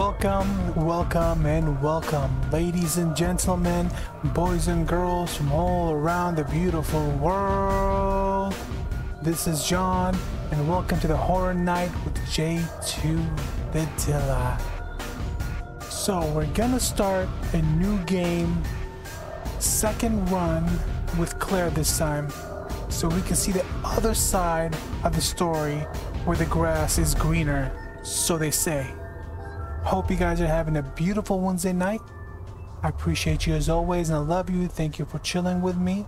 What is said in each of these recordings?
Welcome, welcome, and welcome, ladies and gentlemen, boys and girls from all around the beautiful world. This is John, and welcome to the Horror Night with J2 Vidilla. So, we're gonna start a new game, second run with Claire this time, so we can see the other side of the story where the grass is greener, so they say. Hope you guys are having a beautiful Wednesday night. I appreciate you as always and I love you. Thank you for chilling with me.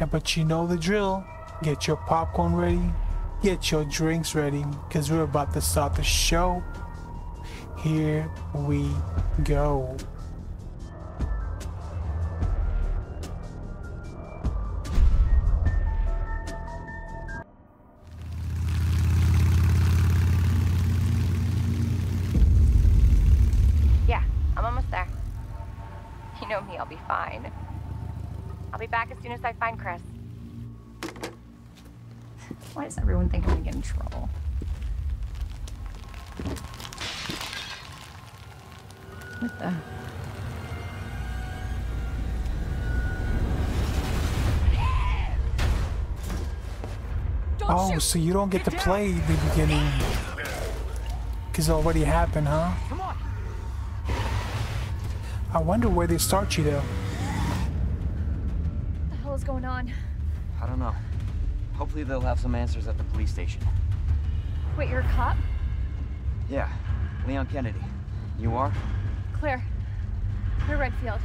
And but you know the drill. Get your popcorn ready. Get your drinks ready because we're about to start the show. Here we go. Soon as I find Chris. Why does everyone think I'm gonna get in trouble? What the? Oh, so you don't get to play the beginning because it already happened, huh? I wonder where they start you though. What hell is going on? I don't know. Hopefully they'll have some answers at the police station. Wait, you're a cop? Yeah, Leon Kennedy. You are? Claire. Claire Redfield.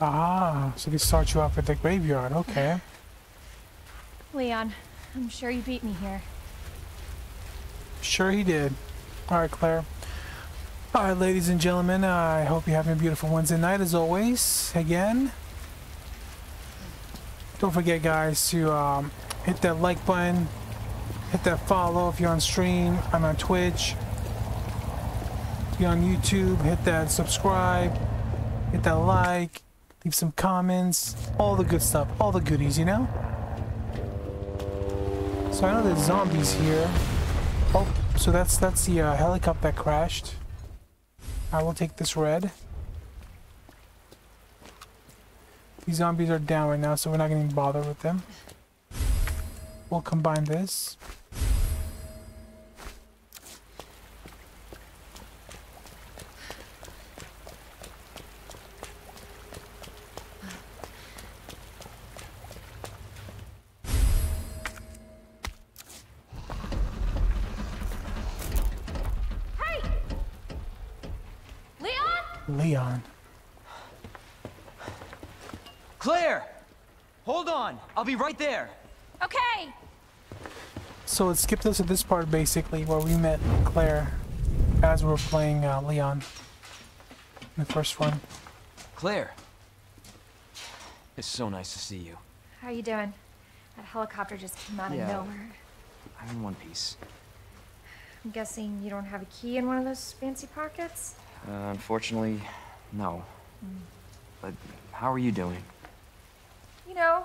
Ah, so they start you off at the graveyard. Okay. Leon, I'm sure you beat me here. Sure he did. All right, Claire. All right, ladies and gentlemen, I hope you're having a beautiful Wednesday night as always. Again, don't forget, guys, to um, hit that like button, hit that follow if you're on stream. I'm on Twitch. If you're on YouTube, hit that subscribe, hit that like, leave some comments, all the good stuff, all the goodies, you know? So I know there's zombies here. Oh, so that's that's the uh, helicopter that crashed. I will take this red. These zombies are down right now, so we're not going to bother with them. We'll combine this. Hey! Leon? Leon. Claire! Hold on, I'll be right there. Okay! So it skipped us at this part basically where we met Claire as we were playing uh, Leon in the first one. Claire. It's so nice to see you. How are you doing? That helicopter just came out of Yeah. nowhere. I'm in one piece. I'm guessing you don't have a key in one of those fancy pockets? Uh, unfortunately, no. But how are you doing? You know,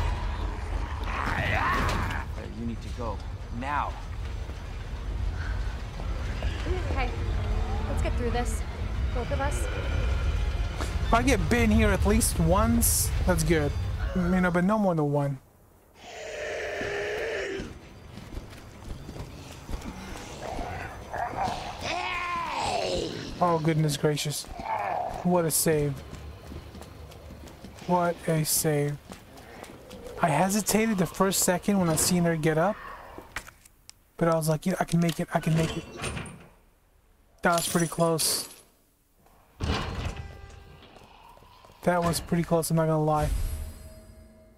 Claire, you need to go. Now. Okay, let's get through this. Both of us? If I get bitten here at least once, that's good. You know, but no more than one. Oh, goodness gracious. What a save. What a save. I hesitated the first second when I seen her get up. But I was like, yeah, I can make it, I can make it. That was pretty close. That was pretty close, I'm not gonna lie.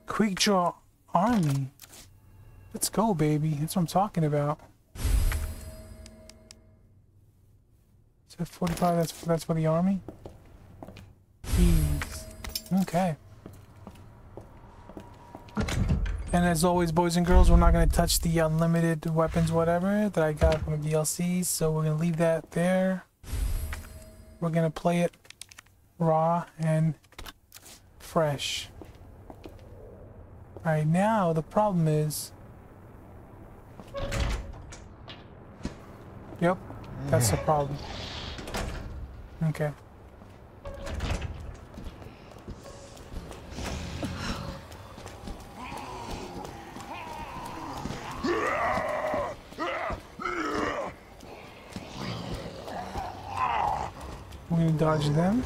Quick draw army. Let's go, baby. That's what I'm talking about. So 45, that's that's for the army? Jeez. Okay. And as always, boys and girls, we're not going to touch the unlimited weapons, whatever, that I got from the DLC. So we're going to leave that there. We're going to play it raw and fresh. Alright, now the problem is... Yep, that's the mm. problem. Okay. Dodge them.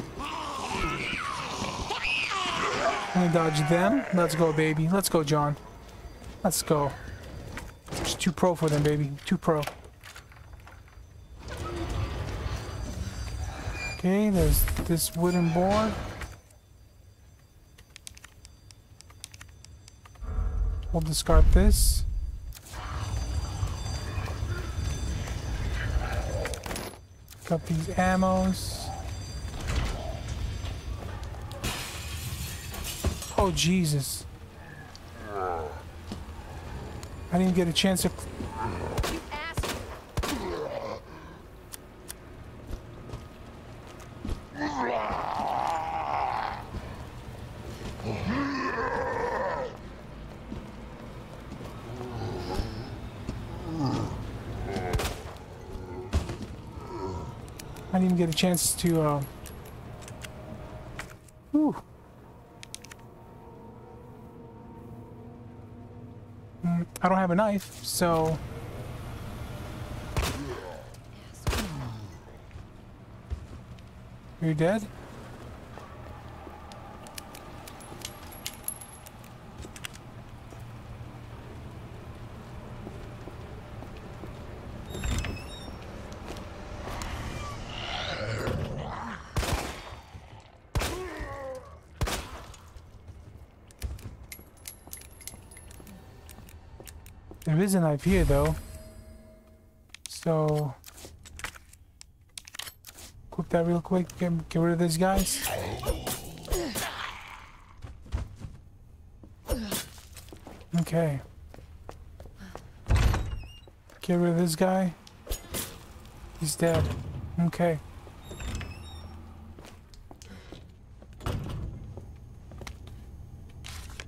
Dodge them. Let's go, baby. Let's go, John. Let's go. Just too pro for them, baby. Too pro. Okay, there's this wooden board. We'll discard this. Got these ammos. Oh, Jesus. I didn't get a chance to... I didn't get a chance to, uh... a knife, so... You're dead? Is a knife here, though. So... Equip that real quick. Get, get rid of these guys. Okay. Get rid of this guy. He's dead. Okay.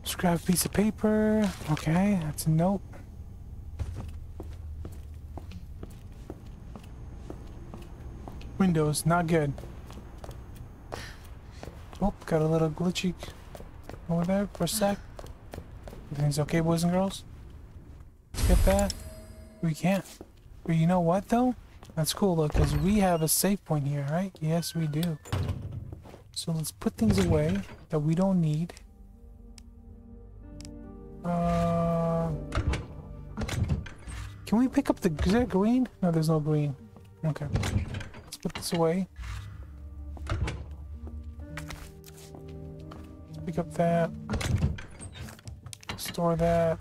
Just grab a piece of paper. Okay, that's a note. Windows, not good. Oh, got a little glitchy over there for a sec. Everything's okay, boys and girls? Let's get that. We can't. But you know what, though? That's cool, though, because we have a save point here, right? Yes, we do. So let's put things away that we don't need. Uh, can we pick up the... Is there green? No, there's no green. Okay. Put this away. Pick up that. Store that.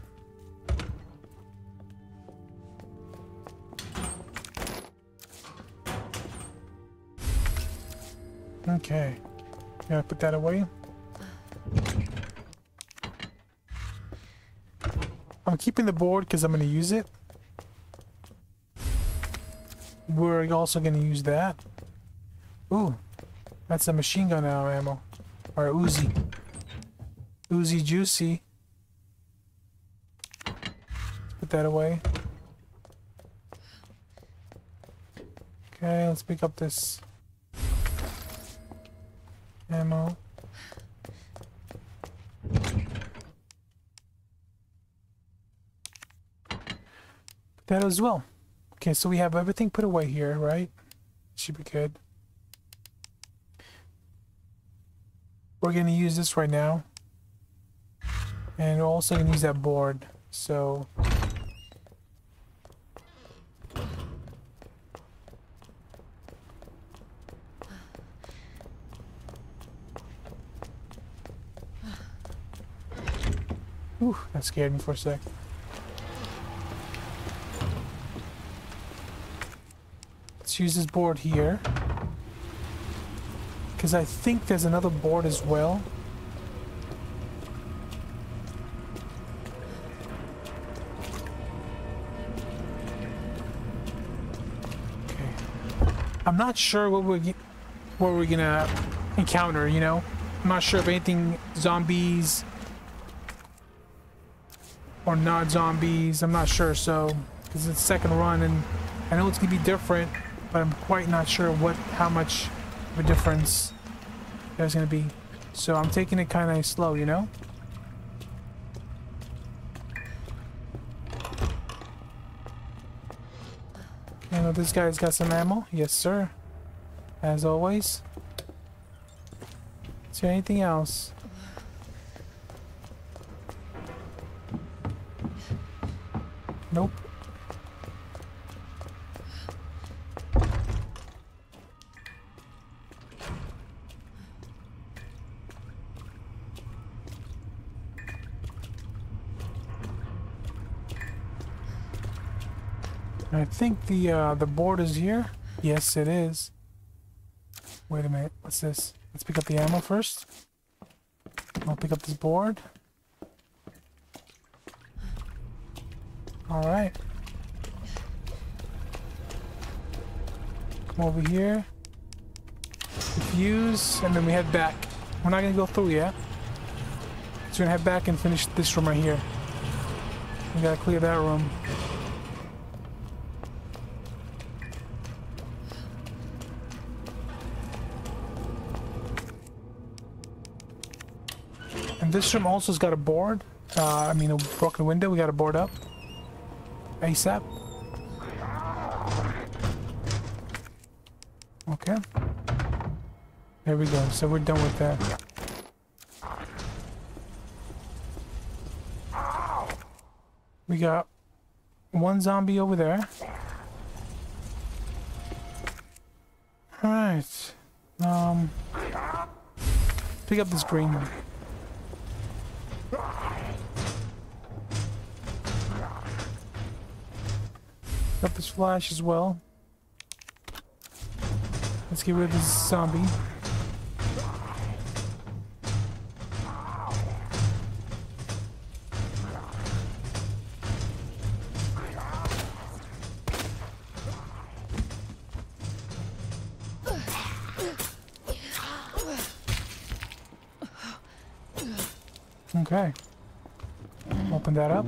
Okay. Yeah, put that away. I'm keeping the board because I'm going to use it. We're also going to use that. Ooh, that's a machine gun ammo. Or Uzi. Uzi Juicy. Put that away. Okay, let's pick up this Ammo. That as well. Okay, so we have everything put away here, right? Should be good. We're gonna use this right now. And we're also gonna use that board. So Ooh, that scared me for a sec. Use this board here. Because I think there's another board as well. Okay. I'm not sure what we're, what we're gonna encounter, you know? I'm not sure if anything zombies or not zombies. I'm not sure. So, because it's second run, and I know it's gonna be different, but I'm quite not sure what, how much of a difference there's gonna be. So I'm taking it kind of slow, you know. You know, this guy's got some ammo. Yes, sir. As always. Is there anything else? Nope. I think the uh, the board is here. Yes, it is. Wait a minute. What's this? Let's pick up the ammo first. I'll pick up this board. All right. Come over here. Defuse, and then we head back. We're not gonna go through yet. So we're gonna head back and finish this room right here. We gotta clear that room. This room also's got a board. Uh, I mean, a broken window. We got to board up. ASAP. Okay. There we go. So we're done with that. We got one zombie over there. Alright. Um, pick up this green one. Got this flash as well. Let's get rid of this zombie. Okay. Open that up.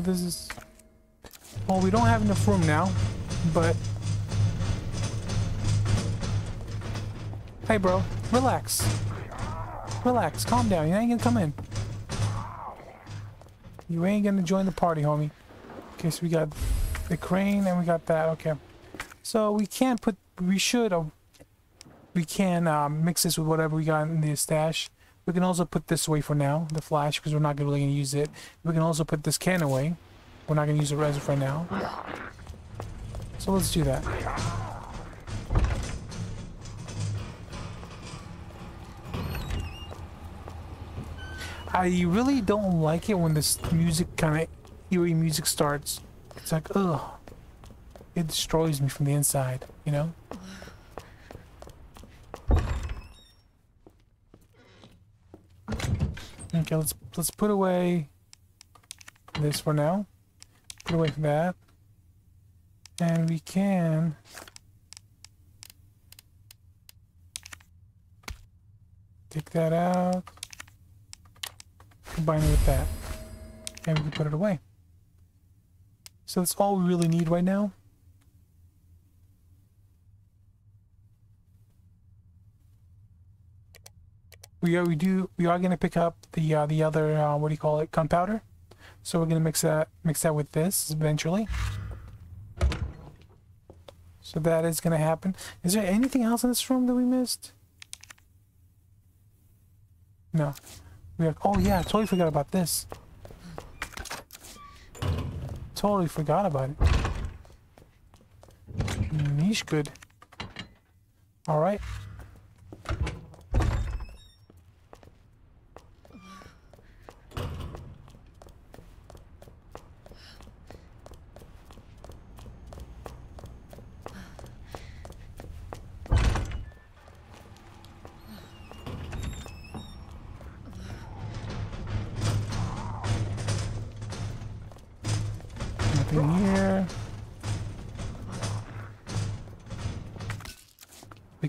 This is... Well, we don't have enough room now, but... Hey, bro. Relax. Relax. Calm down. You ain't gonna come in. You ain't gonna join the party, homie. Okay, so we got the crane and we got that. Okay. So we can't put... We should... Uh, we can um, mix this with whatever we got in the stash. We can also put this away for now, the flash, because we're not really going to use it. We can also put this can away. We're not going to use it as right now. So let's do that. I really don't like it when this music kind of eerie music starts. It's like, ugh. It destroys me from the inside, you know? Okay, let's let's put away this for now. Put away that. And we can Take that out. Combine it with that. And we can put it away. So that's all we really need right now. We are we do we are gonna pick up the uh, the other uh, what do you call it gunpowder. So we're gonna mix that mix that with this eventually. So that is gonna happen. Is there anything else in this room that we missed? No. We have, oh yeah, I totally forgot about this. Totally forgot about it. Niche good. Alright. Nothing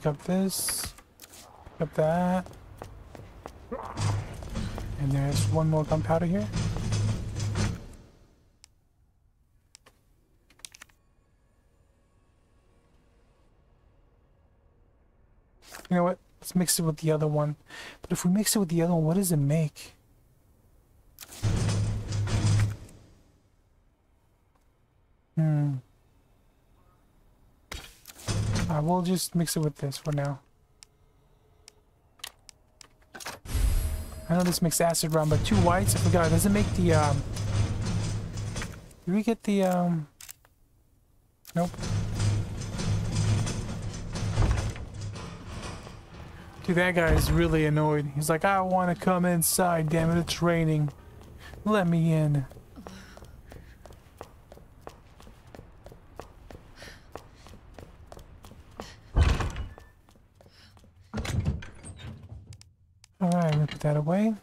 Pick up this. Pick up that. And there's one more gunpowder here. You know what? Let's mix it with the other one. But if we mix it with the other one, what does it make? I will just mix it with this for now. I know this makes acid round, but two whites, I forgot. Does it make the, um... Do we get the, um... Nope. Dude, that guy is really annoyed. He's like, I want to come inside, damn it, it's raining. Let me in. Alright, we put that away.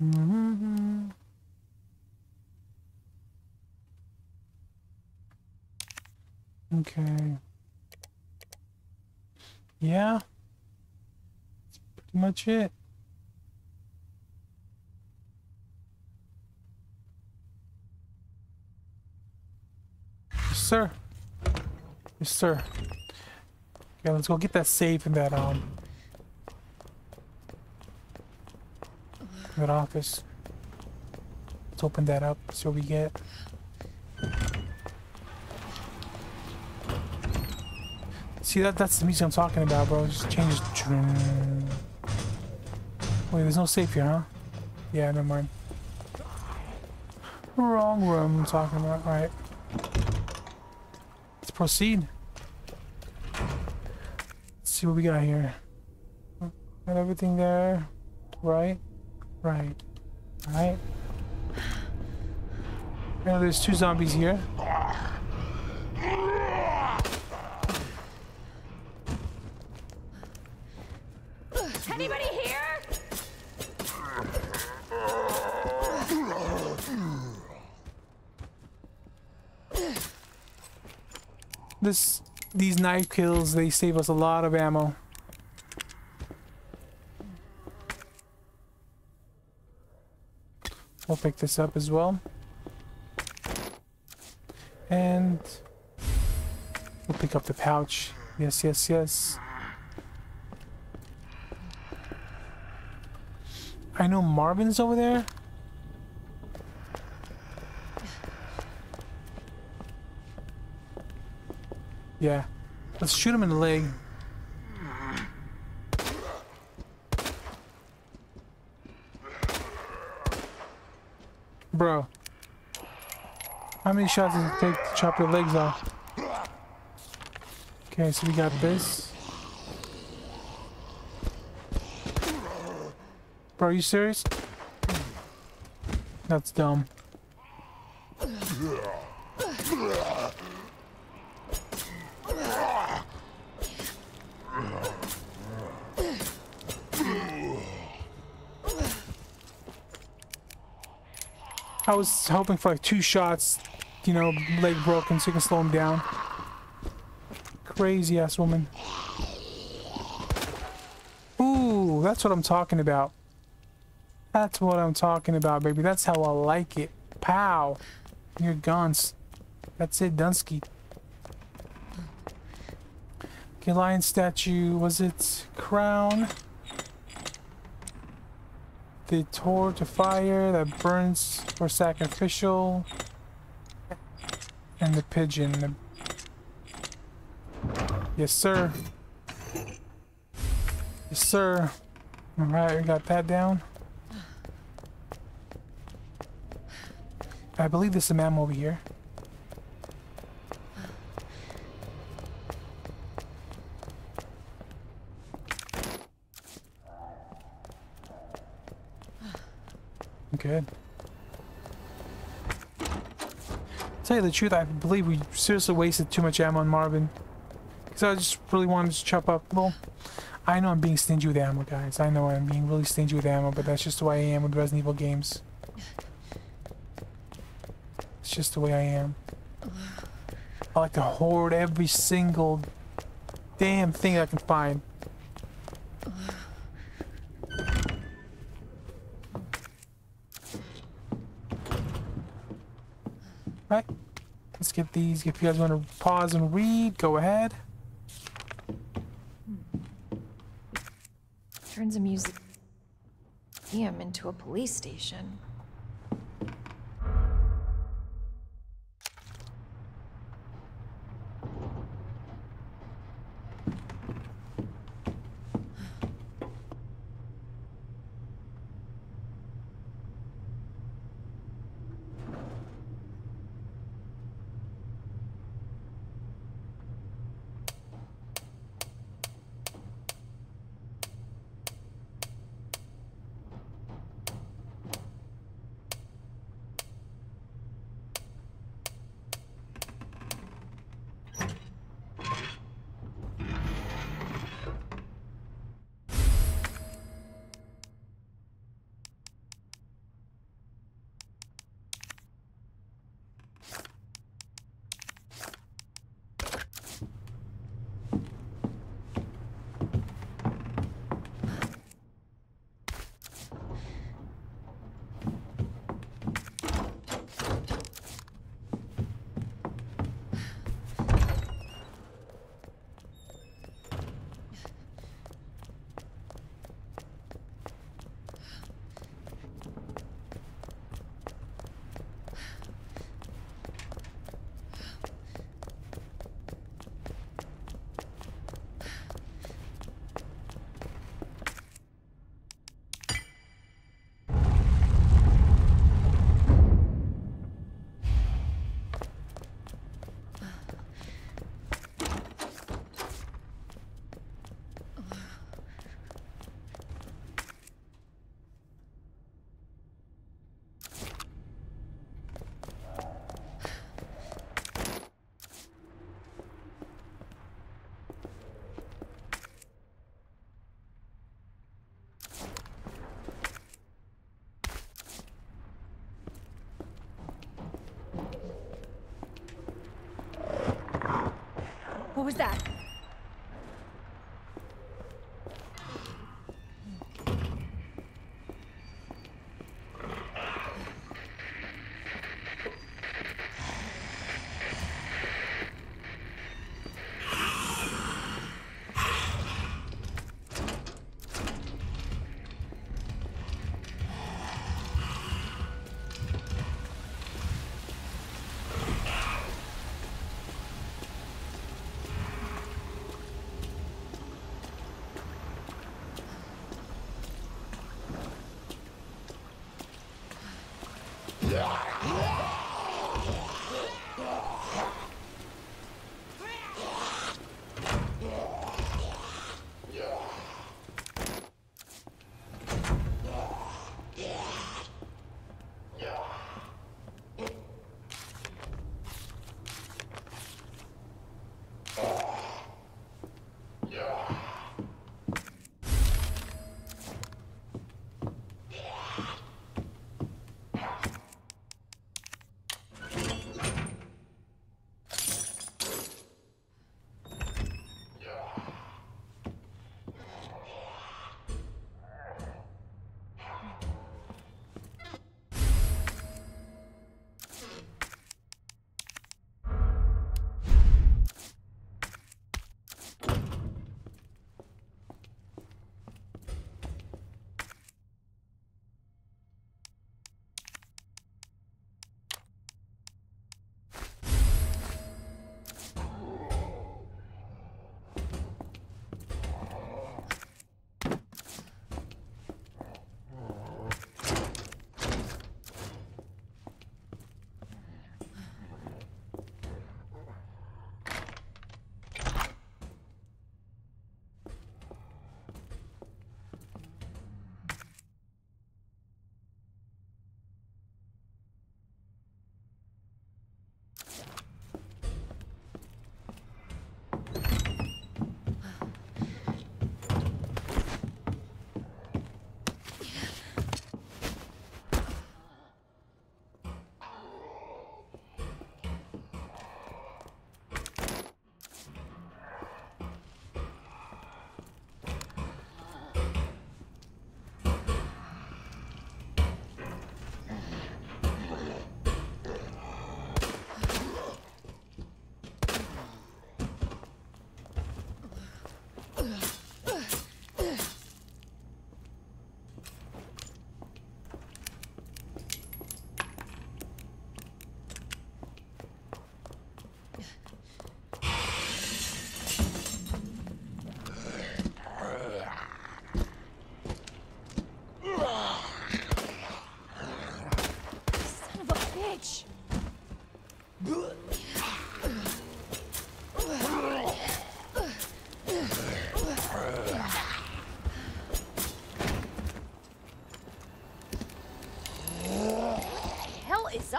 Mm-hmm. Okay. Yeah. That's pretty much it. Yes, sir. Yes, sir. Okay, let's go get that safe in that um that office. Let's open that up. See what we get. See that that's the music I'm talking about, bro. Just change it. Wait, there's no safe here, huh? Yeah, never mind. Wrong room I'm talking about. Alright. Let's proceed. See what we got here. Got everything there. Right? Right. Right. I know there's two zombies here. Anybody here? This these knife kills they save us a lot of ammo. We'll pick this up as well. And we'll pick up the pouch. Yes, yes, yes. I know Marvin's over there. Yeah. Let's shoot him in the leg. Bro. How many shots does it take to chop your legs off? Okay, so we got this. Bro, are you serious? That's dumb. I was hoping for like two shots, you know, leg broken so you can slow him down. Crazy ass woman. Ooh, That's what I'm talking about. That's what I'm talking about, baby. That's how I like it. Pow. Your guns. That's it, Dunsky. Okay, lion statue. Was it crown? The torch of fire that burns for sacrificial. And the pigeon. The... Yes, sir. Yes, sir. Alright, we got that down. I believe there's some ammo over here. Good. Tell you the truth, I believe we seriously wasted too much ammo on Marvin. Because I just really wanted to chop up. Well, I know I'm being stingy with ammo, guys. I know I'm being really stingy with ammo, but that's just the way I am with Resident Evil games. It's just the way I am. I like to hoard every single damn thing I can find. Right. These. If you guys want to pause and read, go ahead. Turns a museum into a police station.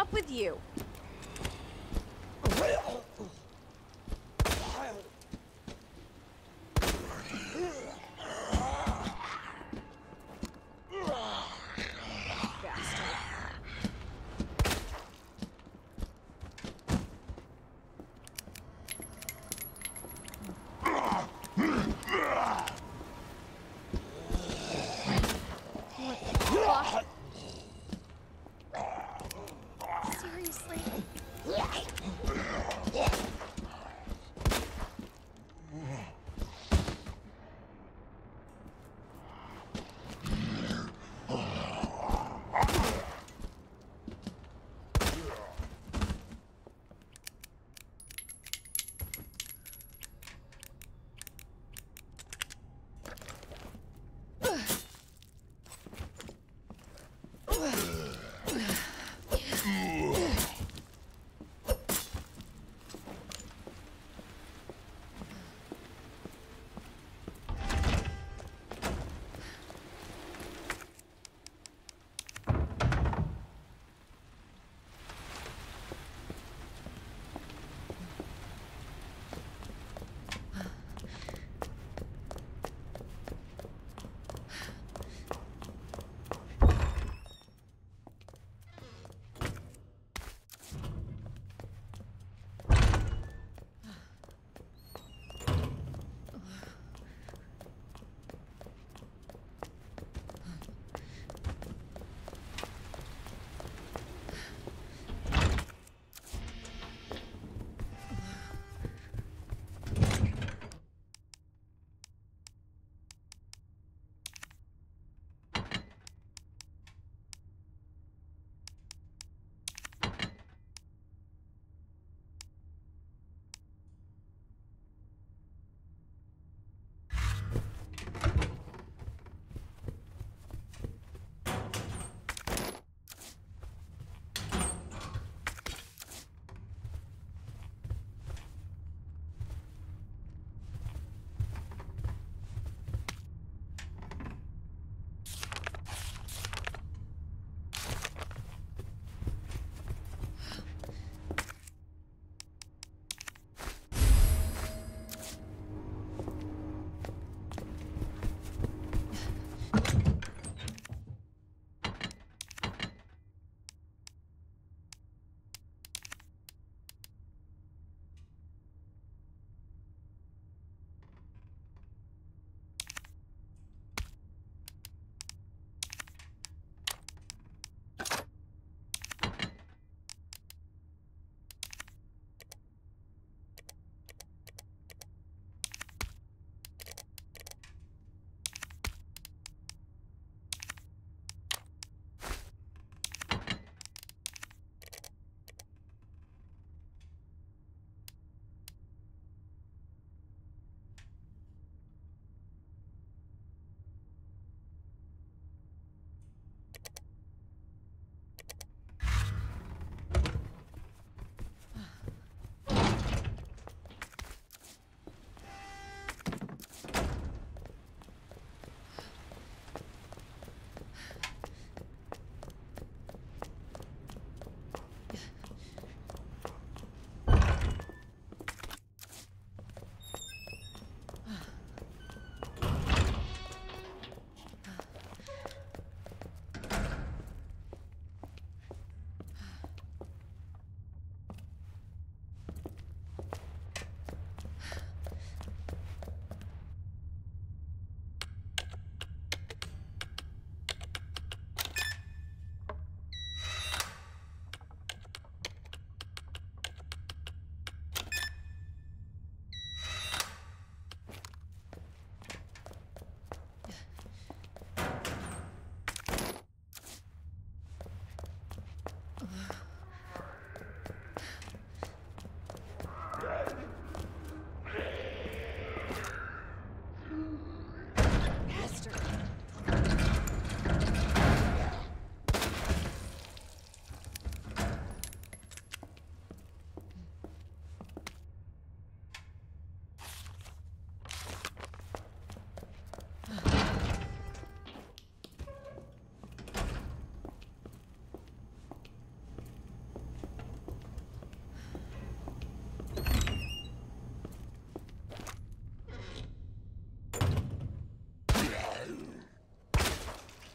Up with you?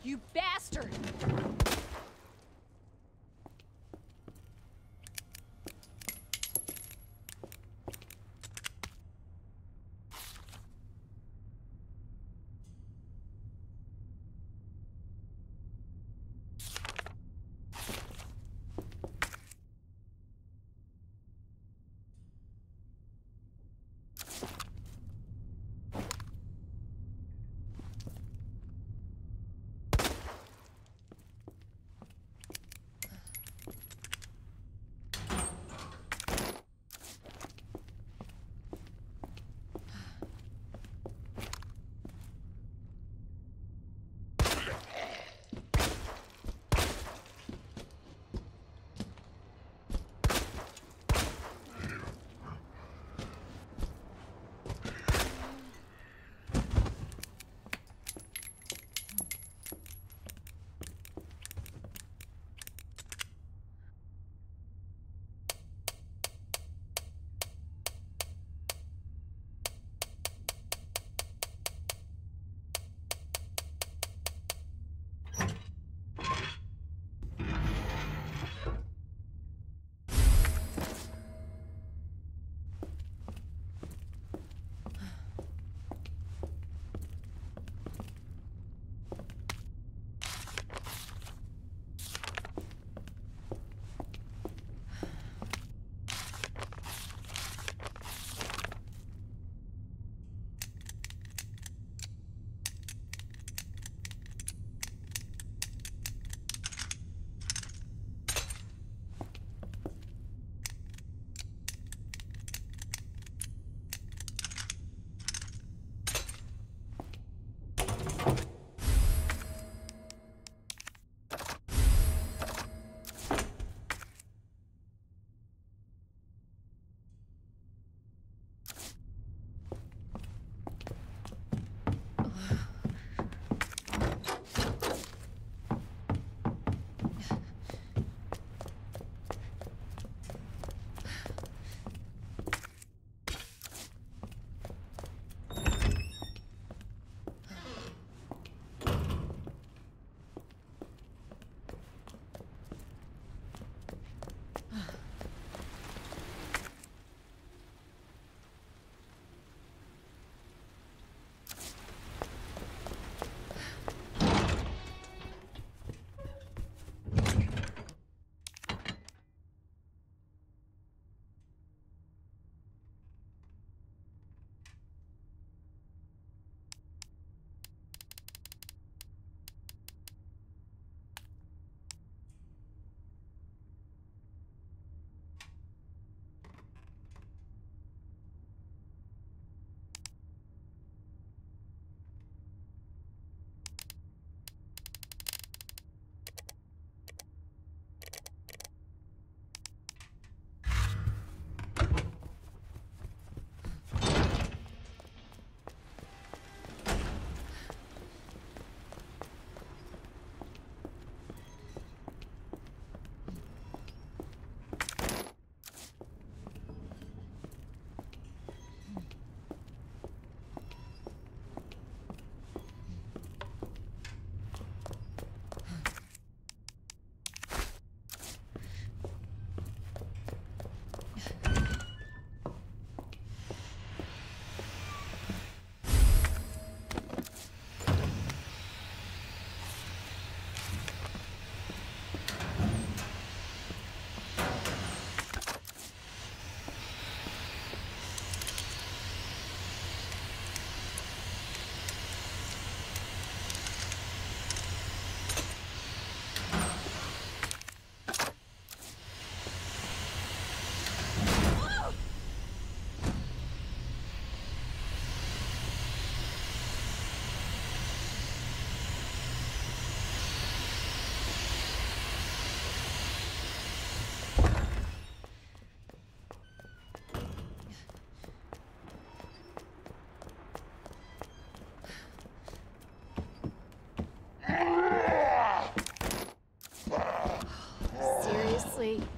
You bastard! Really?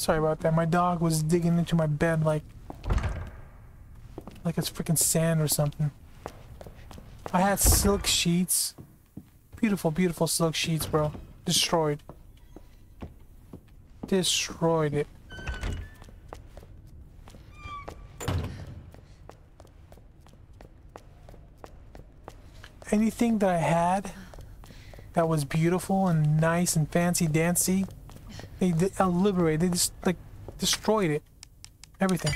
Sorry about that. My dog was digging into my bed like like it's freaking sand or something. I had silk sheets. Beautiful, beautiful silk sheets, bro. Destroyed. Destroyed it. Anything that I had that was beautiful and nice and fancy dancy, they, uh, liberated. They just like destroyed it. Everything.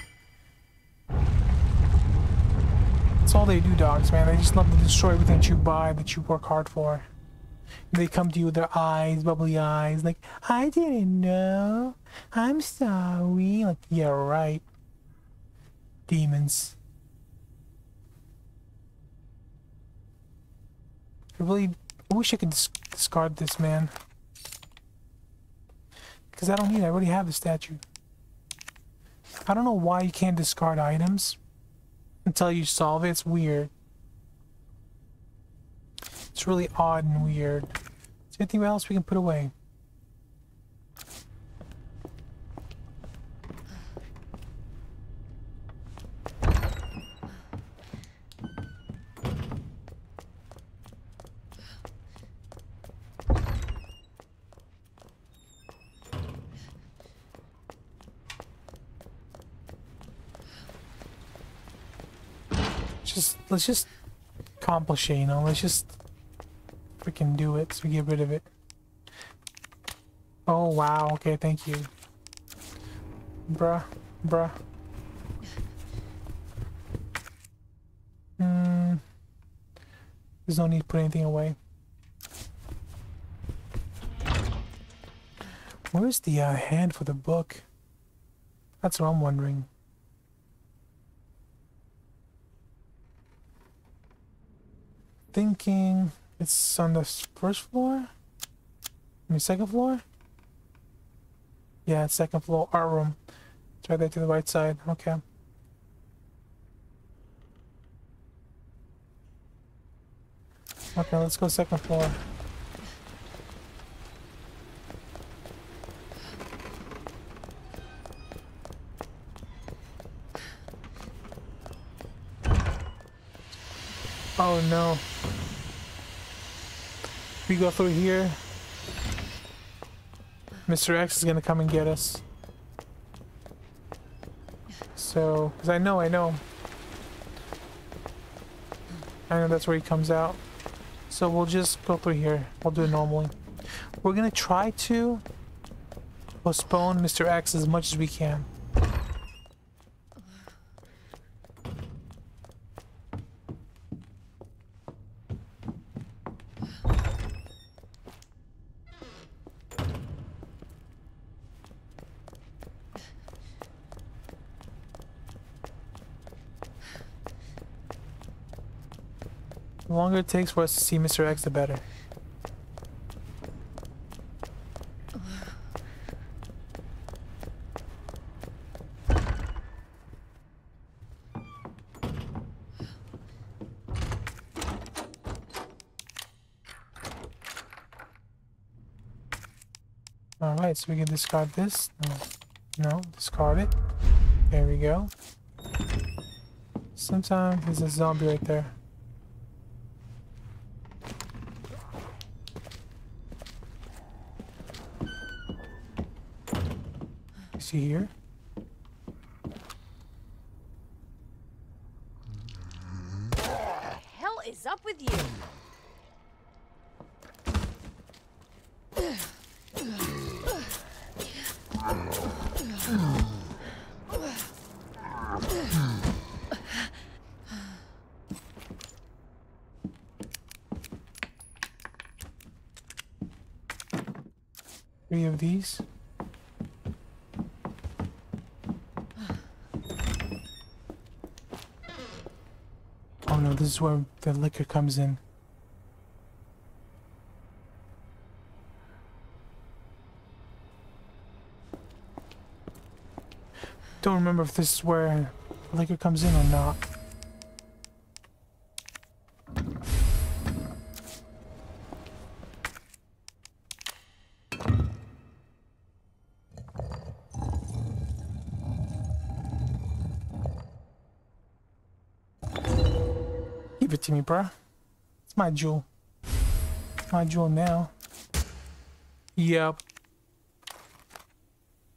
That's all they do, dogs, man. They just love to destroy everything that you buy, that you work hard for. They come to you with their eyes, bubbly eyes, like, I didn't know. I'm sorry. Like, yeah, right. Demons. I really wish I could discard this, man. Because I don't need it. I already have the statue. I don't know why you can't discard items until you solve it. It's weird. It's really odd and weird. Is there anything else we can put away? Just let's just accomplish it, you know. Let's just freaking do it so we get rid of it. Oh wow. Okay, thank you, bruh, bruh. Hmm. There's no need to put anything away. Where's the uh, hand for the book? That's what I'm wondering. Thinking it's on the first floor? I mean, second floor? Yeah, second floor, art room. It's right there to the right side. Okay. Okay, let's go second floor. Oh no. We go through here. Mr. X is gonna come and get us. So, because I know, I know. I know that's where he comes out. So we'll just go through here. We'll do it normally. We're gonna try to postpone Mr. X as much as we can. It takes for us to see Mr. X, the better. Alright, so we can discard this. No, no, discard it. There we go. Sometimes there's a zombie right there. See here? hell is up with you? Three of these. Oh no, this is where the licker comes in. Don't remember if this is where licker comes in or not. Give it to me, bruh. It's my jewel. My jewel now. Yep.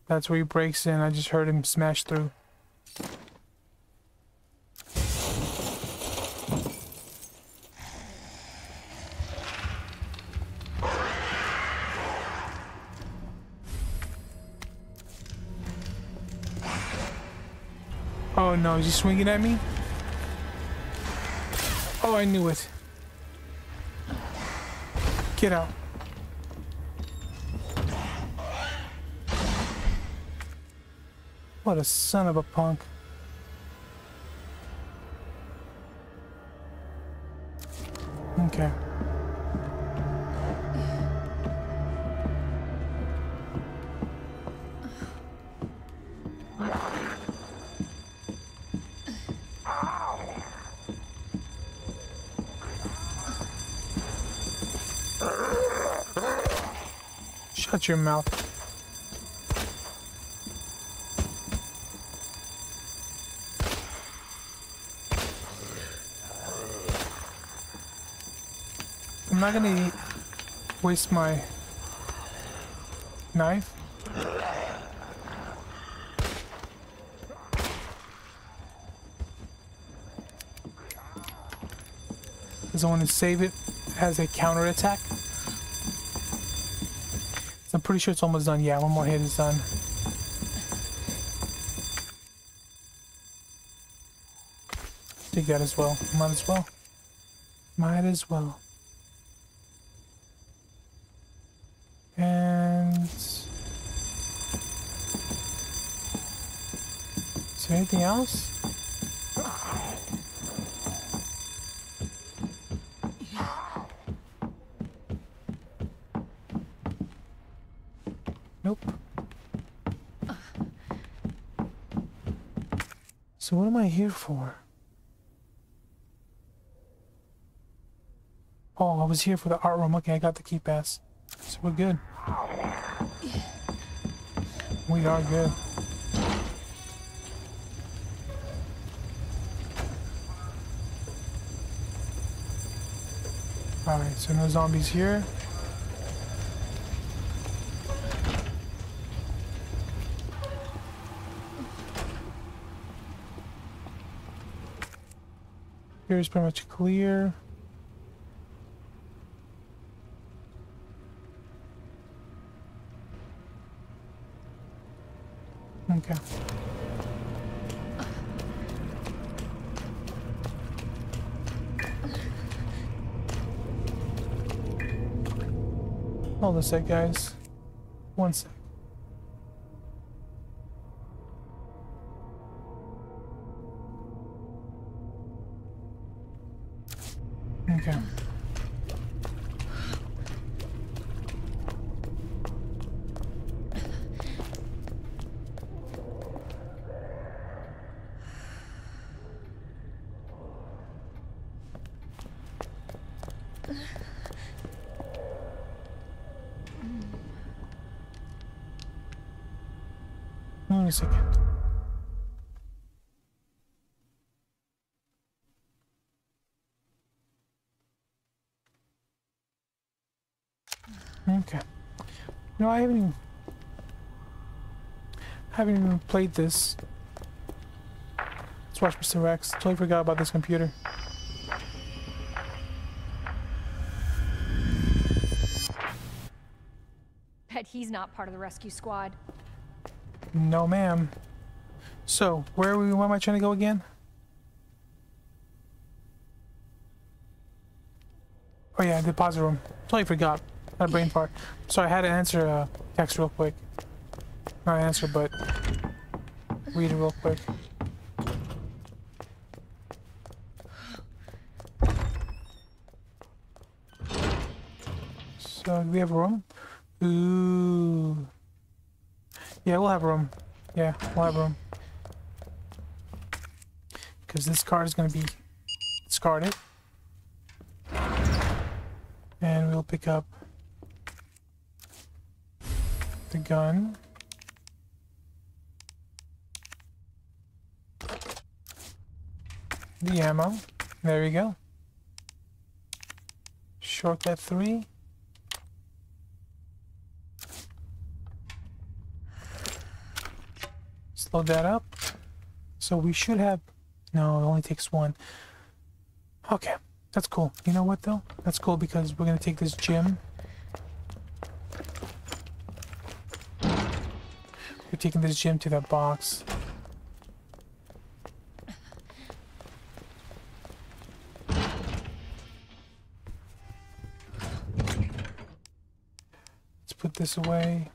That's where he breaks in. I just heard him smash through. Oh no, is he swinging at me? Oh, I knew it. Get out. What a son of a punk. Okay. Your mouth. I'm not gonna waste my knife. Because I want to save it as a counter attack. Pretty sure it's almost done. Yeah, one more hit is done. Take that as well. Might as well. Might as well. And... Is there anything else? Nope. So what am I here for? Oh, I was here for the art room. Okay, I got the key pass. So we're good. We are good. Alright, so no zombies here. Here's pretty much clear. Okay. Hold on a sec, guys. One sec. Okay. No, I haven't even, haven't even played this. Let's watch Mr. Rex. Totally forgot about this computer. Bet he's not part of the rescue squad. No, ma'am. So, where are we? Where am I trying to go again? Oh yeah, deposit room. Totally forgot. A brain fart. So I had to answer a text real quick. Not answer, but read it real quick. So, do we have room? Ooh. Yeah, we'll have room. Yeah, we'll have room. Because this card is going to be discarded. And we'll pick up the gun. The ammo. There we go. Shortcut 3. Slow that up. So we should have... No, it only takes one. Okay, that's cool. You know what, though? That's cool because we're going to take this gym. We're taking this gym to that box. Let's put this away.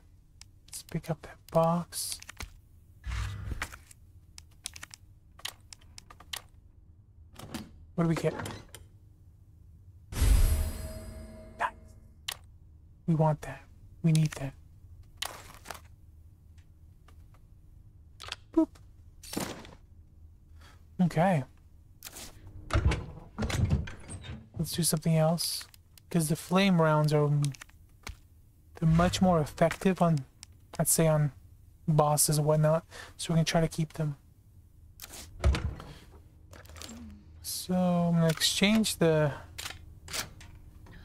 Let's pick up that box. What do we get? Nice. We want that. We need that. Okay. Let's do something else. Because the flame rounds are they're much more effective on I'd say on bosses and whatnot. So we're gonna try to keep them. So I'm gonna exchange the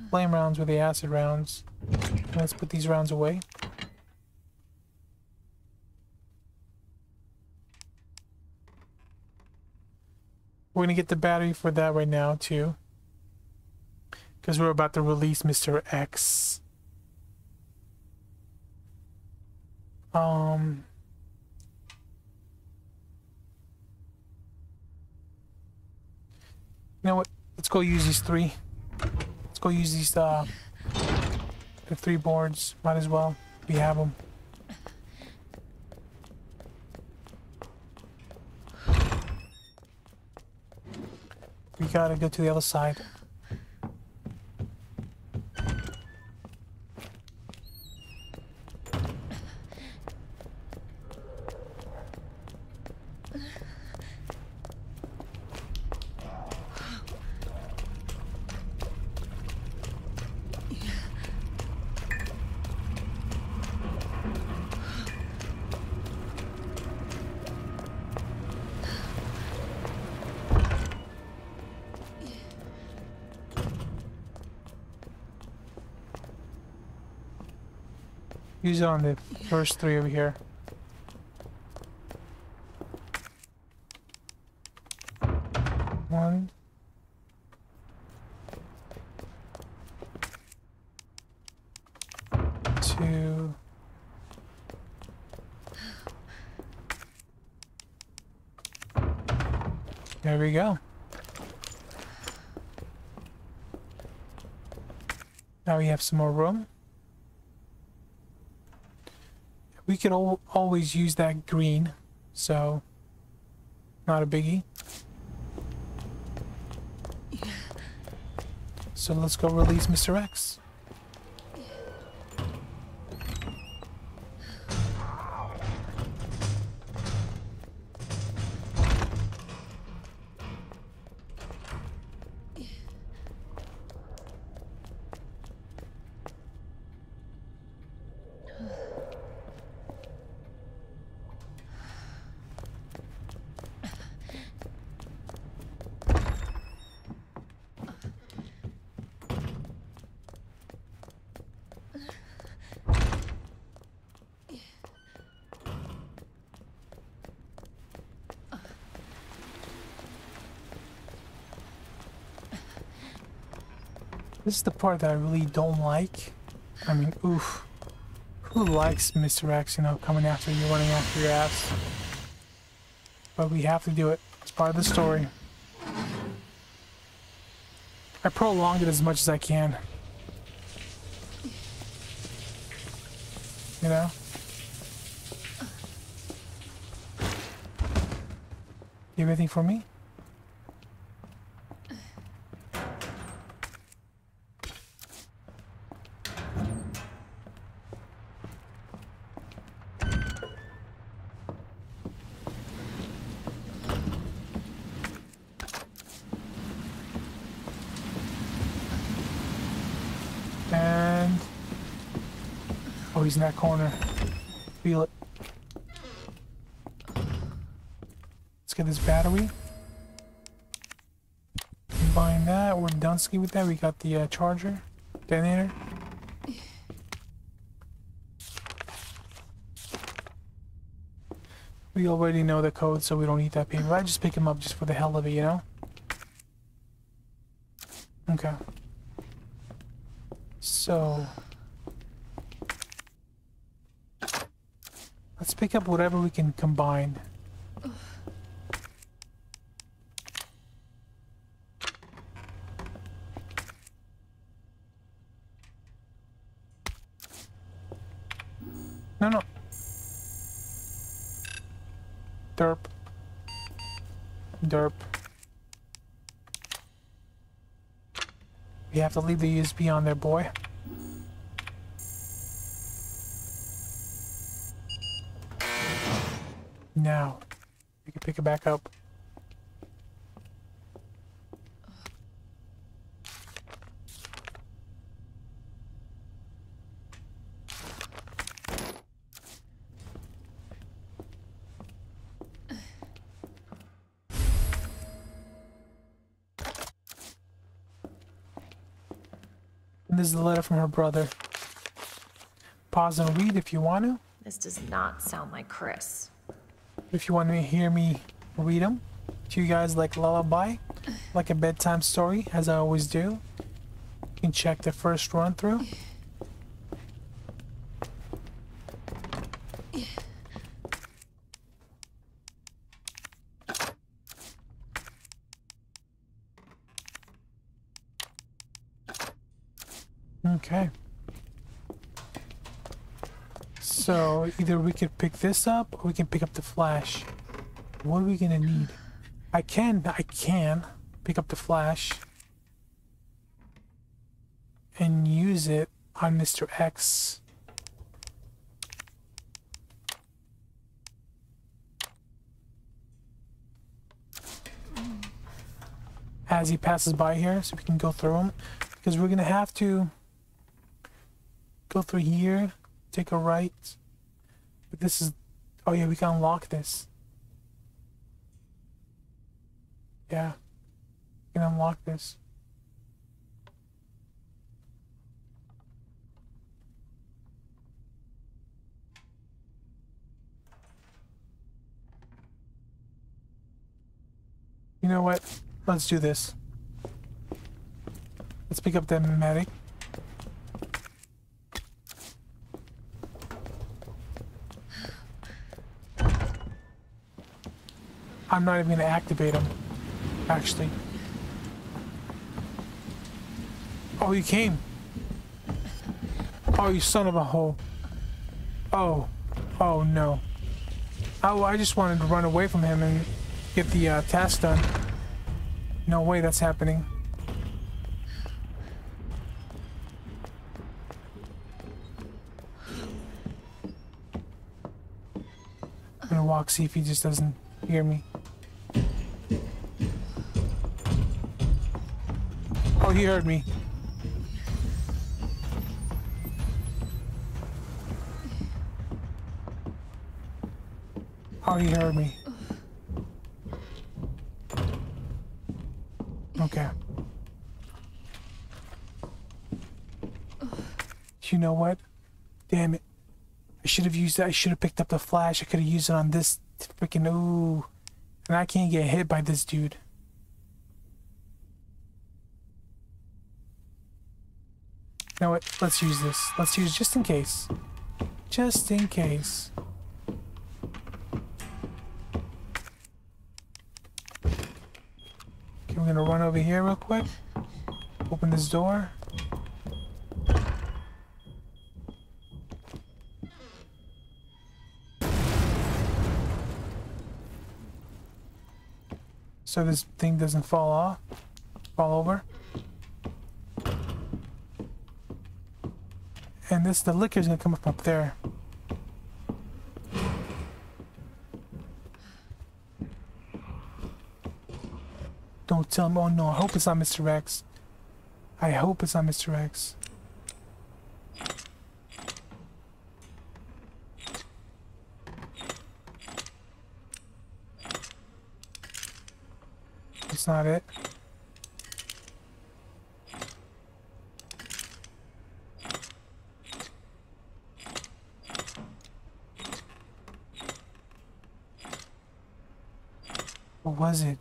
flame rounds with the acid rounds. Let's put these rounds away. We're gonna get the battery for that right now too. Because we're about to release Mr. X. Um You know what? Let's go use these three. Let's go use these, uh, the three boards. Might as well. We have them. Gotta go to the other side. Use it on the first three over here. One. Two. There we go. Now we have some more room. We could al always use that green, so not a biggie. So let's go release Mr. X. part that I really don't like. I mean, oof. Who likes Mr. X, you know, coming after you, running after your ass? But we have to do it. It's part of the story. I prolonged it as much as I can. You know? You have anything for me? And oh, he's in that corner. Feel it. Let's get this battery. combine that. We're done ski with that. We got the uh, charger, detonator. We already know the code, so we don't need that paper. I just pick him up just for the hell of it, you know? Okay. So... pick up whatever we can combine. No, no. Derp. Derp. We have to leave the USB on there, boy. Now, we can pick it back up. This is a letter from her brother. Pause and read if you want to. This does not sound like Chris. If you want to hear me read them to you guys like lullaby, like a bedtime story, as I always do, you can check the first run through. Okay. So either we could pick this up or we can pick up the flash. What are we gonna need? I can, I can pick up the flash and use it on Mr. X. As he passes by here, so we can go through him. Because we're gonna have to go through here, take a right. But this is, oh yeah, we can unlock this. Yeah, we can unlock this. You know what? Let's do this. Let's pick up the medic. I'm not even gonna activate him. Actually. Oh, you came. Oh, you son of a hole. Oh. Oh, no. Oh, I just wanted to run away from him and get the uh, task done. No way that's happening. I'm gonna walk, see if he just doesn't hear me. He heard me. Oh, he heard me. Okay. You know what? Damn it. I should have used that. I should have picked up the flash. I could have used it on this freaking ooh. And I can't get hit by this dude. Know what? Let's use this. Let's use just in case. Just in case. Okay, we're gonna run over here real quick. Open this door. So this thing doesn't fall off, fall over. And this, the licker's gonna come up up there. Don't tell me, oh no, I hope it's not Mr. X. I hope it's not Mr. X. It's not it. What was it?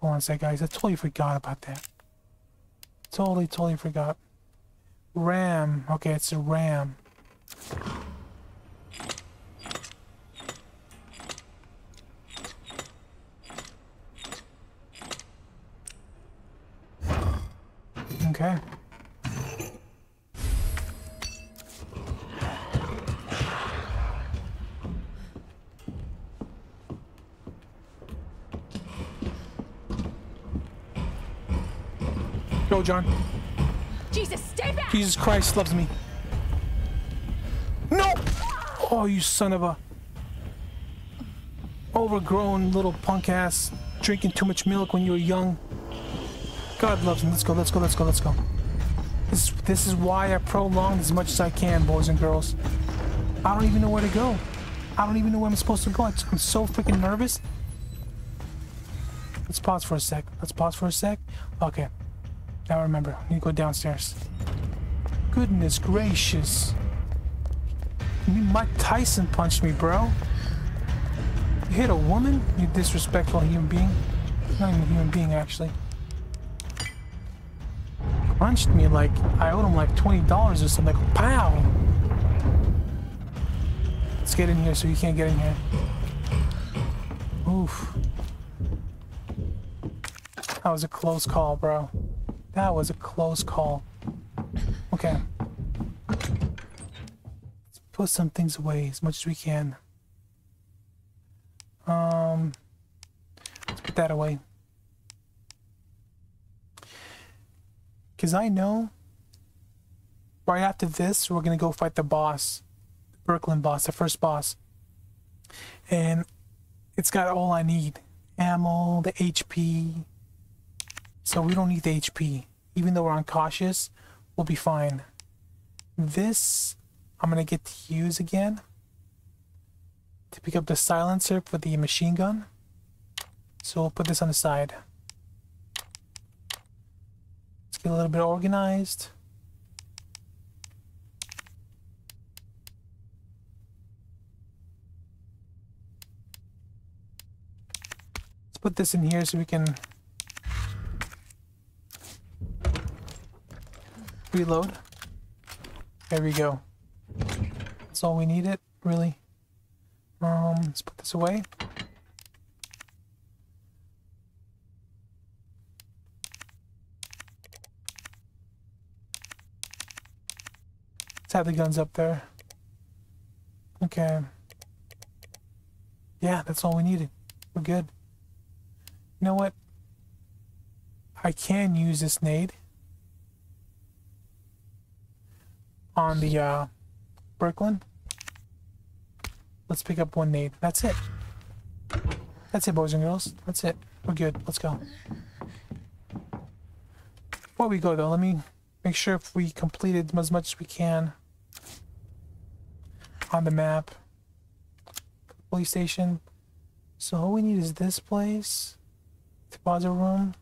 Hold on a sec, guys. I totally forgot about that. Totally, totally forgot. RAM. Okay, it's a RAM. Go, John. Jesus, stay back! Jesus Christ loves me. No! Oh, you son of a overgrown little punk ass drinking too much milk when you were young. God loves me. Let's go, let's go, let's go, let's go. This, this is why I prolonged as much as I can, boys and girls. I don't even know where to go. I don't even know where I'm supposed to go. I'm so freaking nervous. Let's pause for a sec. Let's pause for a sec. Okay. Now I remember. I need to go downstairs. Goodness gracious. You mean Mike Tyson punched me, bro? You hit a woman? You disrespectful human being. Not even a human being, actually. Punched me like I owed him like $20 or something. Like, pow! Let's get in here so you can't get in here. Oof. That was a close call, bro. That was a close call. Okay. Let's put some things away as much as we can. Um, let's put that away. Because I know right after this, we're going to go fight the boss. The Birkin boss, the first boss. And it's got all I need. Ammo, the HP, so we don't need the HP. Even though we're uncautious, we'll be fine. This, I'm going to get to use again. To pick up the silencer for the machine gun. So we'll put this on the side. Let's get a little bit organized. Let's put this in here so we can Reload. There we go. That's all we needed, really. Um, let's put this away. Let's have the guns up there. Okay. Yeah, that's all we needed. We're good. You know what? I can use this nade. On the uh, Birkin. Let's pick up one nade. That's it. That's it, boys and girls. That's it. We're good. Let's go. Before we go, though, let me make sure if we completed as much as we can on the map. Police station. So all we need is this place. Deposit room.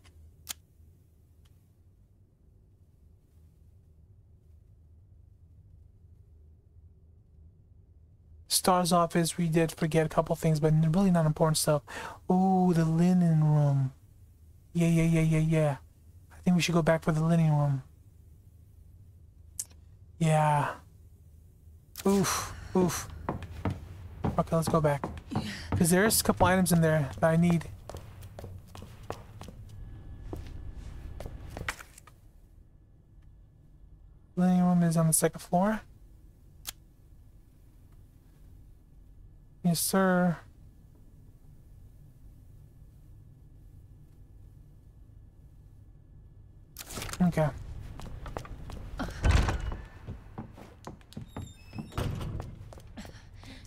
STARS office, we did forget a couple things, but really not important stuff. Oh, the linen room. Yeah, yeah, yeah, yeah, yeah. I think we should go back for the linen room. Yeah. Oof, oof. Okay, let's go back. Because there's a couple items in there that I need. Linen room is on the second floor. Yes, sir. Okay.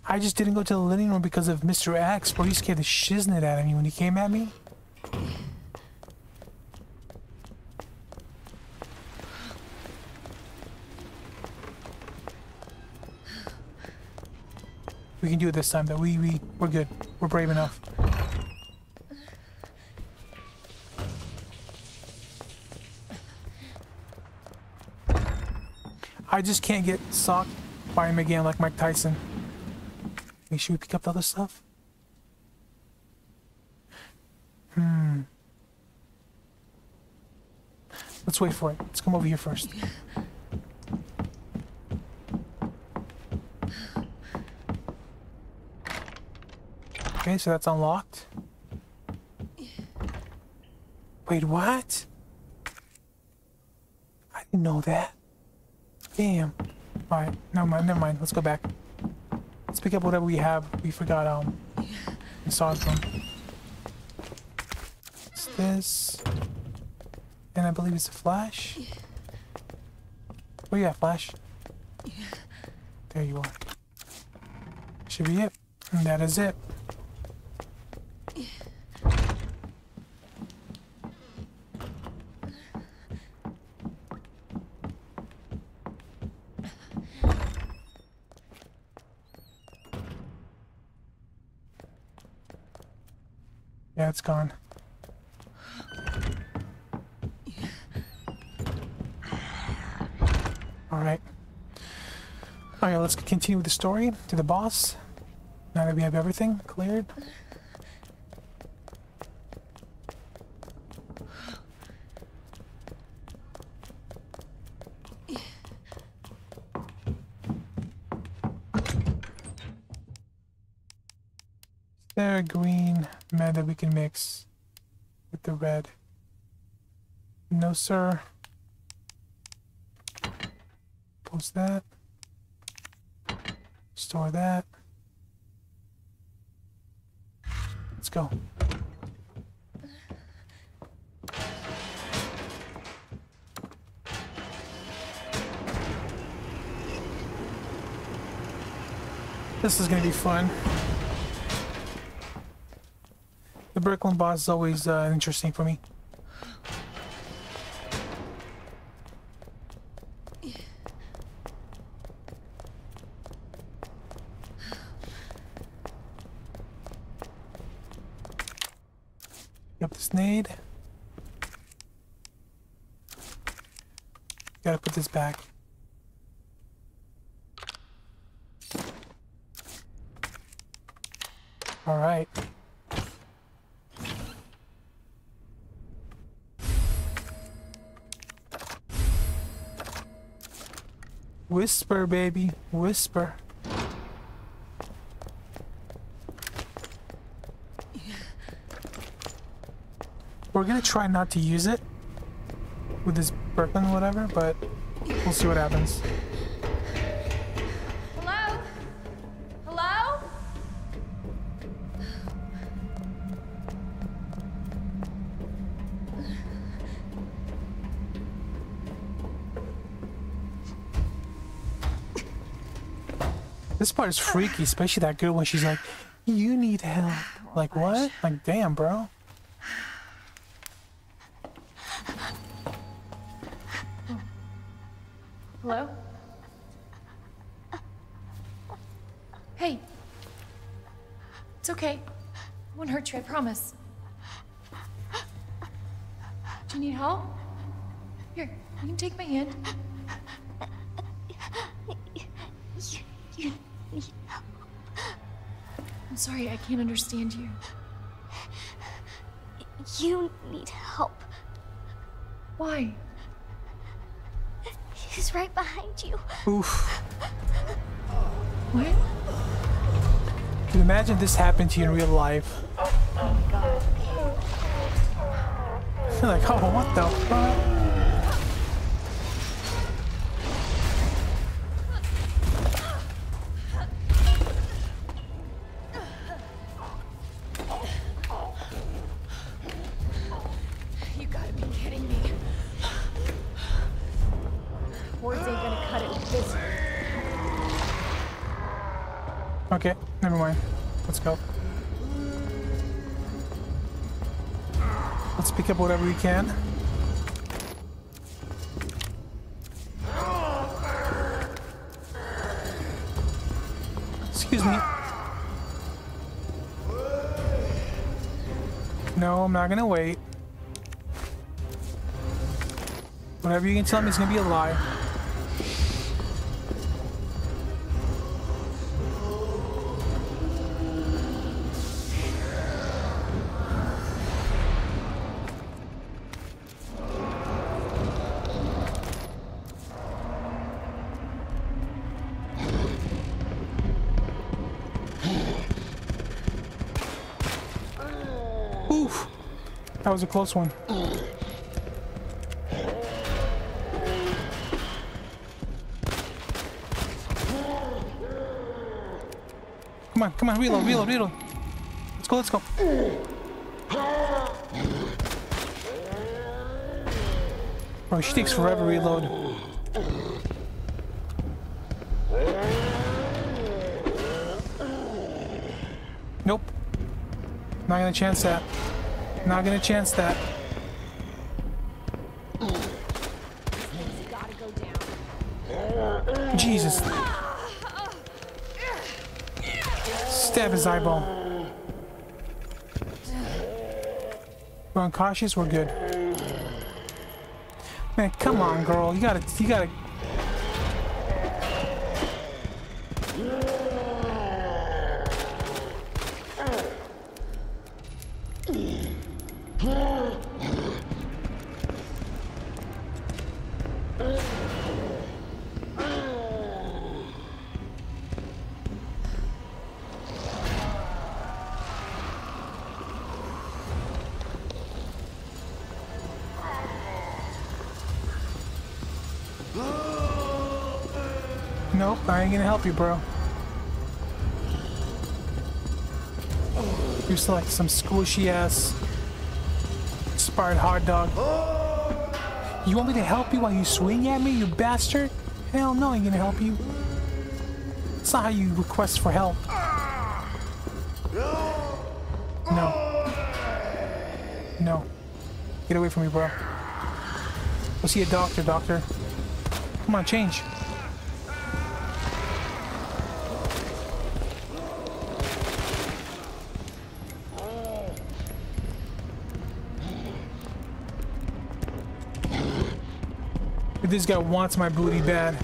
I just didn't go to the linen room because of Mr. X, bro. He scared the shiznit out of me when he came at me. We can do it this time, though. We, we, we're good. We're brave enough. I just can't get socked by him again like Mike Tyson. Make sure we pick up the other stuff. Hmm. Let's wait for it. Let's come over here first. Okay, so that's unlocked. Wait, what? I didn't know that. Damn. Alright, never mind, never mind. Let's go back. Let's pick up whatever we have. We forgot, um, in from. It's this. And I believe it's a flash. You at, Flash? There you are. Should be it. And that is it. It's gone. Alright. Alright, let's continue with the story to the boss. Now that we have everything cleared. there a that we can mix with the red? No, sir. Post that. Store that. Let's go. This is gonna be fun. Birkin boss is always uh, interesting for me. Whisper, baby. Whisper. We're gonna try not to use it with this Birkin whatever, but we'll see what happens. Part is freaky, especially that girl when she's like, you need help. Like, what? Like, damn, bro. This happened to you in real life? You're like, oh, what the fuck? Pick up whatever we can. Excuse me. No, I'm not gonna wait. Whatever you can tell me is gonna be a lie. Was a close one. Come on, come on, reload, reload, reload. Let's go, let's go. Oh, Bro, she takes forever reload. Nope. Not gonna chance that. Not gonna chance that. Jesus. Stab his eyeball. We're unconscious, we're good. Man, come on, girl. You gotta, you gotta. Help you, bro. Still like some squishy ass expired hard dog. You want me to help you while you swing at me, you bastard? Hell no, I ain't gonna help you. It's not how you request for help. No. No. Get away from me, bro. Go see a doctor, doctor. Come on, change. This guy wants my booty bad.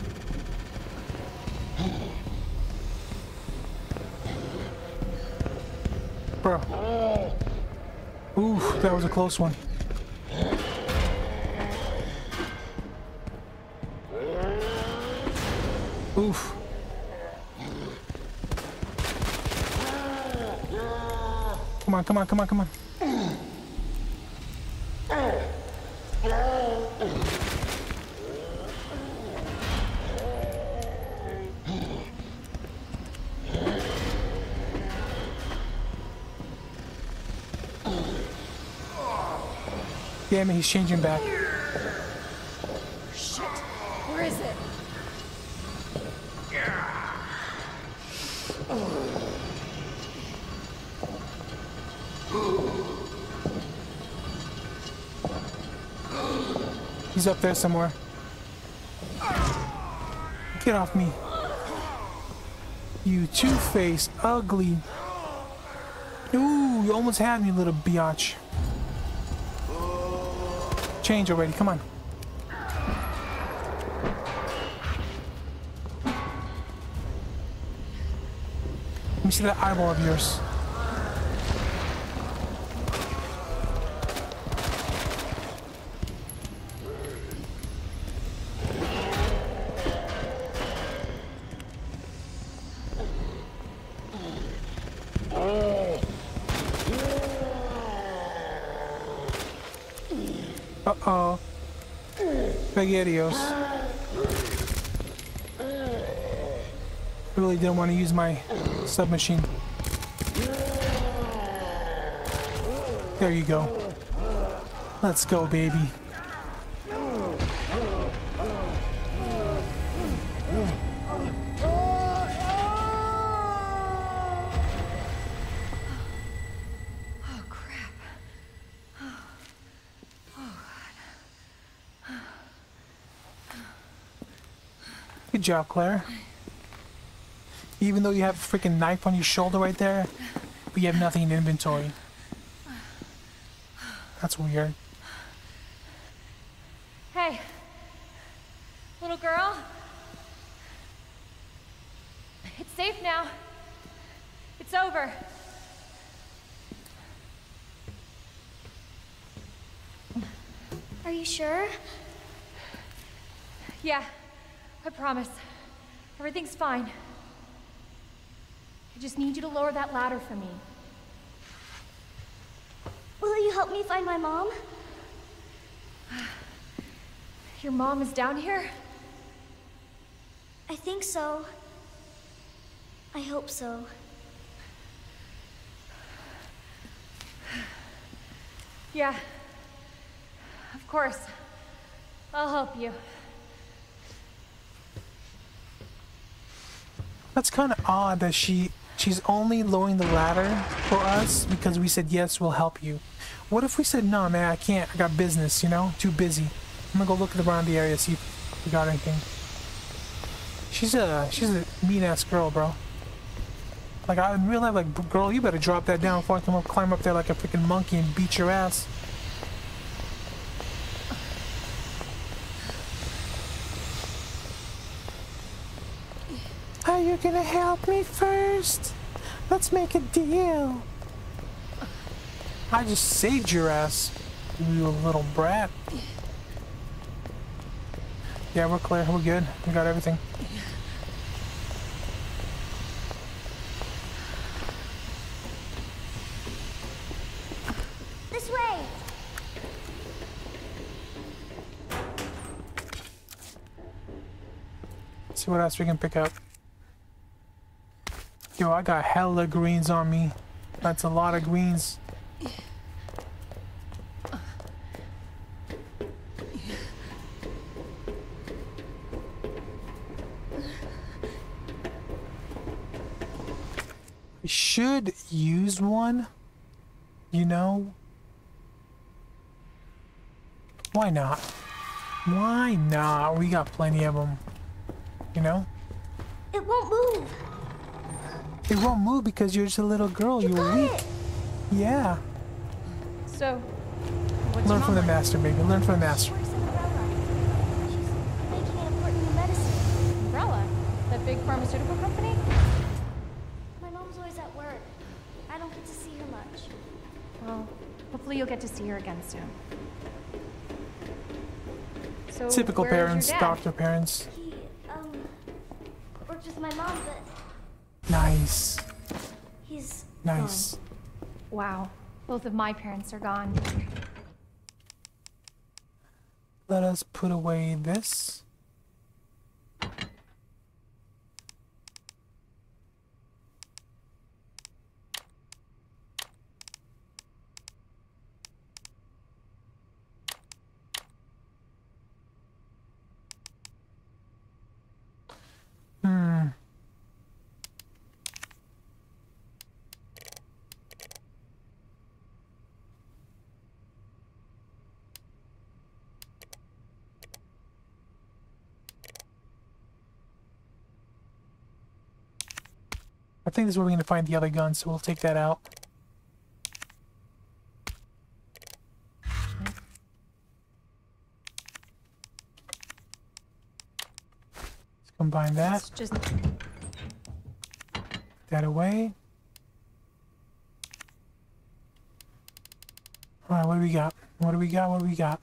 Bro. Ooh, that was a close one. Oof. Come on, come on, come on, come on. Damn it, he's changing back. Shit. Where is it? He's up there somewhere. Get off me. You two-faced, ugly. Ooh, you almost had me, little biatch. Change already, come on. Let me see that eyeball of yours. Spaghettios. Really didn't want to use my submachine. There you go. Let's go, baby. Good job, Claire. Even though you have a freaking knife on your shoulder right there, but you have nothing in inventory. That's weird. Hey. Little girl. It's safe now. It's over. Are you sure? Yeah, I promise. Everything's fine. I just need you to lower that ladder for me. Will you help me find my mom? Your mom is down here? I think so. I hope so. Yeah. Of course. I'll help you. That's kind of odd that she she's only lowering the ladder for us because we said yes, we'll help you. What if we said no, man? I can't. I got business. You know, too busy. I'm gonna go look around the area see if we got anything. She's a she's a mean ass girl, bro. Like I in real life, like girl, you better drop that down before I come up, climb up there like a freaking monkey and beat your ass. Gonna help me first? Let's make a deal. I just saved your ass, you little brat. Yeah, we're clear. We're good. We got everything. This way! see what else we can pick up. Yo, I got hella greens on me. That's a lot of greens. Should use one. You know? Why not? Why not? We got plenty of them. You know? It won't move! It won't move because you're just a little girl. You are weak. it! Yeah. So, what's Learn from the master, baby. Learn from the master. works Umbrella. She's making an important new medicine. Umbrella? That big pharmaceutical company? My mom's always at work. I don't get to see her much. Well, hopefully you'll get to see her again soon. So, Typical where is your parents, doctor parents. He, um, worked with my mom, but Nice. he's Nice. Wow. Both of my parents are gone. Let us put away this. Hmm. I think this is where we're gonna find the other gun, so we'll take that out. Let's combine that, It's just that away. Alright, what do we got? What do we got? What do we got?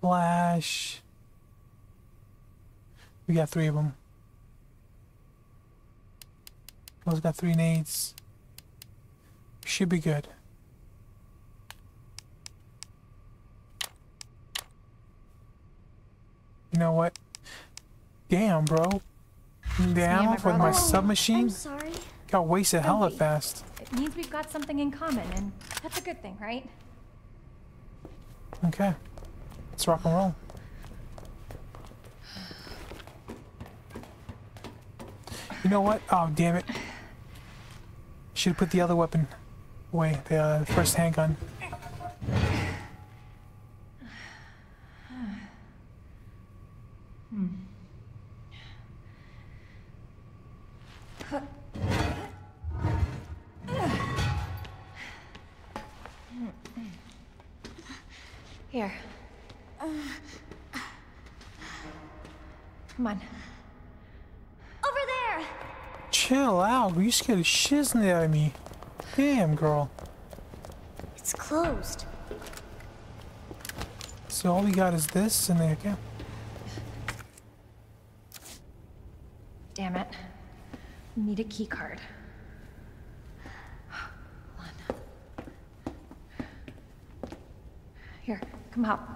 Flash. We got three of them. Those got three nades. Should be good. You know what? Damn, bro. Down my with my brother. Submachine sorry. got wasted hella be. fast. it means we've got something in common, and that's a good thing, right? Okay. Let's rock and roll. You know what? Oh, damn it. Should put the other weapon away, the uh, first handgun. scared the shiznit out of me. Damn, girl. It's closed. So all we got is this and the account. Damn it. We need a key card. Here, come out.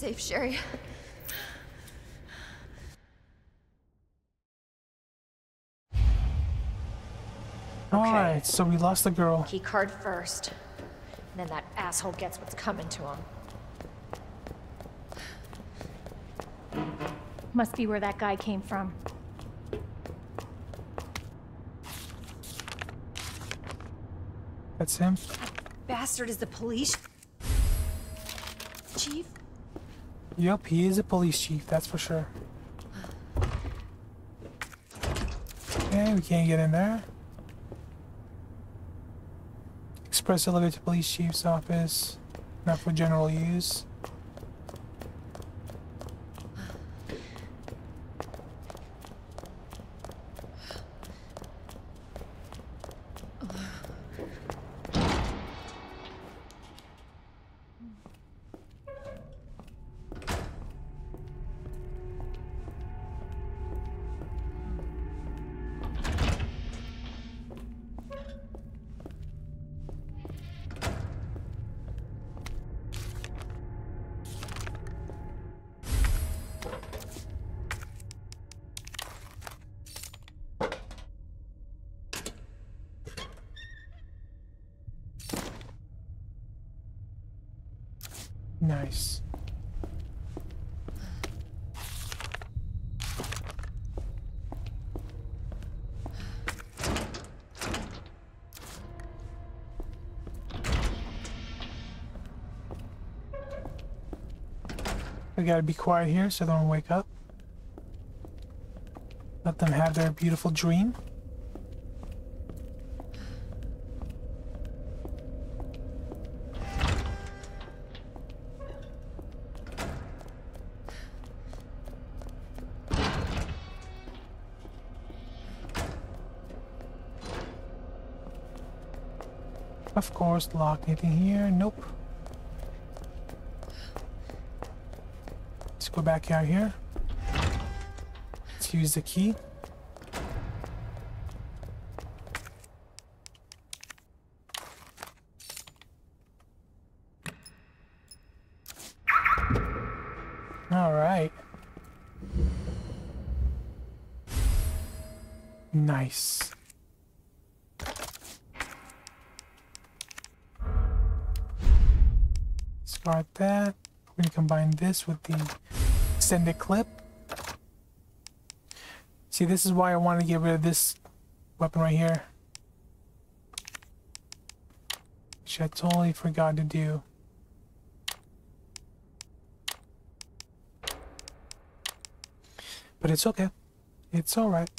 safe, Sherry. Alright, so we lost the girl. Key card first. And then that asshole gets what's coming to him. Must be where that guy came from. That's him. That Bastard is the police chief? Yup, he is a police chief, that's for sure. Okay, we can't get in there. Express elevator to police chief's office. Not for general use. We gotta be quiet here so they don't wake up. Let them have their beautiful dream. Of course, lock anything here? Nope. Let's go back out here. Let's use the key. All right. Nice. Start that. We're gonna combine this with the extended clip. See, this is why I want to get rid of this weapon right here. Which I totally forgot to do. But it's okay. It's. Alright.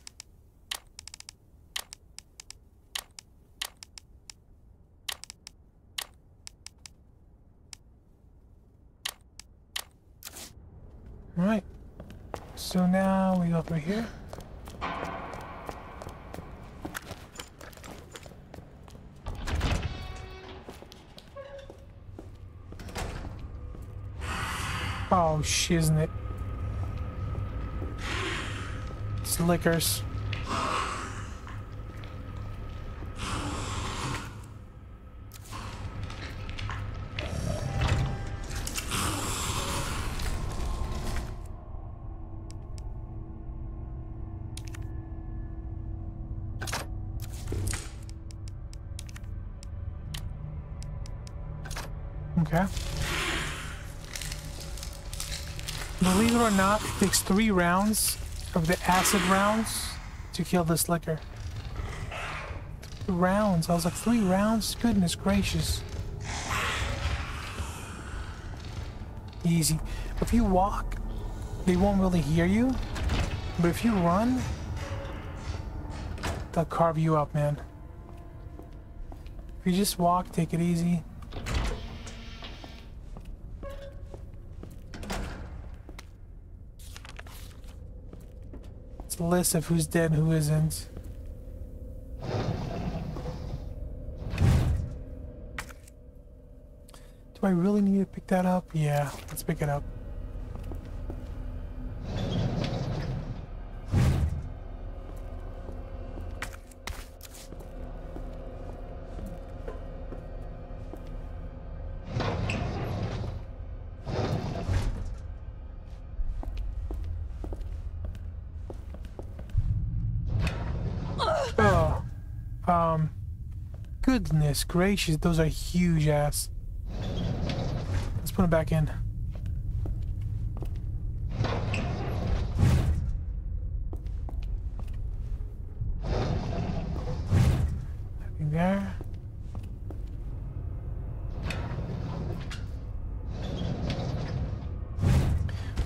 So now we go over here. Oh, shiznit. Slickers. Okay. Takes three rounds of the acid rounds to kill this licker. Three rounds. I was like, three rounds? Goodness gracious. Easy. If you walk, they won't really hear you. But if you run, they'll carve you up, man. If you just walk, take it easy. List of who's dead and who isn't. Do I really need to pick that up? Yeah, let's pick it up. Goodness gracious, those are huge ass. Let's put them back in. There.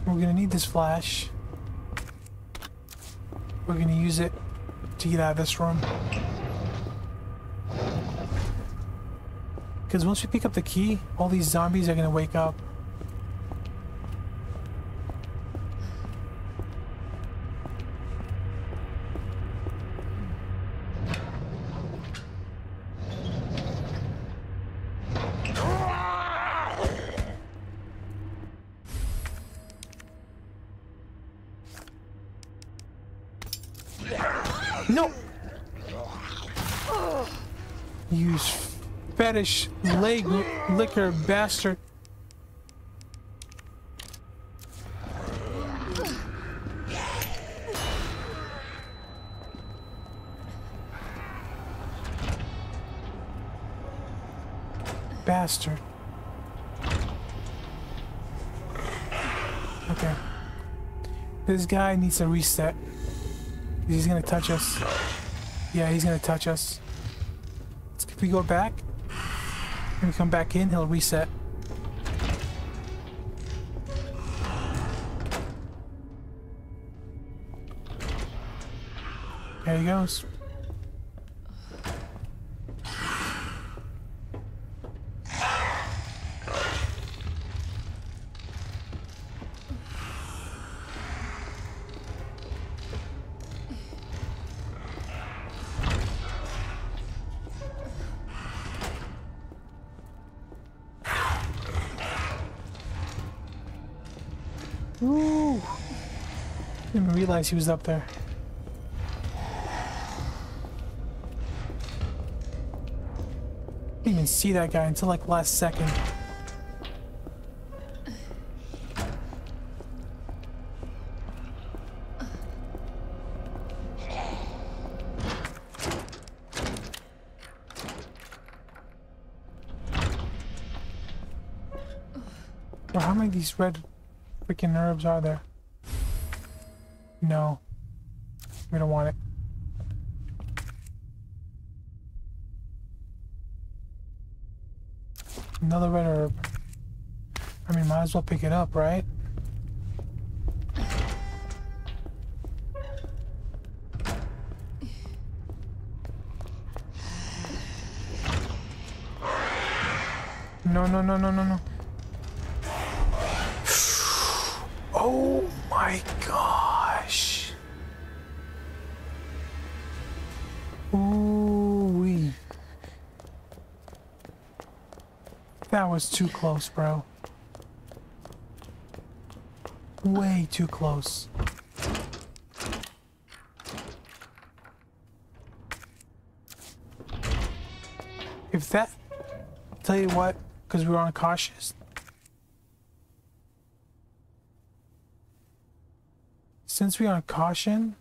We're gonna need this flash. We're gonna use it to get out of this room. Because once we pick up the key, all these zombies are gonna wake up. Liquor bastard. Bastard. Okay. This guy needs a reset. He's gonna touch us. Yeah, he's gonna touch us. If we go back, and we come back in, he'll reset. There he goes. Realize he was up there. Didn't even see that guy until like last second. Bro, how many of these red freaking herbs are there? No. We don't want it. Another red herb. I mean, might as well pick it up, right? No, no, no, no, no, no. Was too close, bro. Way too close. If that... Tell you what, because we were on cautious. Since we are on caution,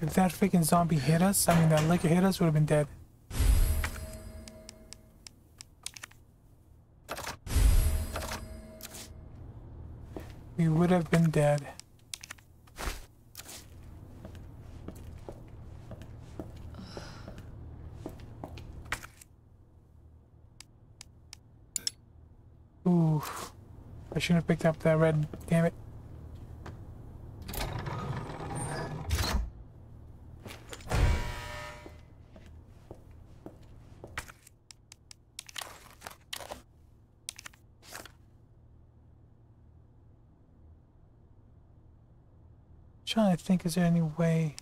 if that freaking zombie hit us, I mean that licker hit us, would have been dead. Have picked up that red, damn it. trying to think, is there any way?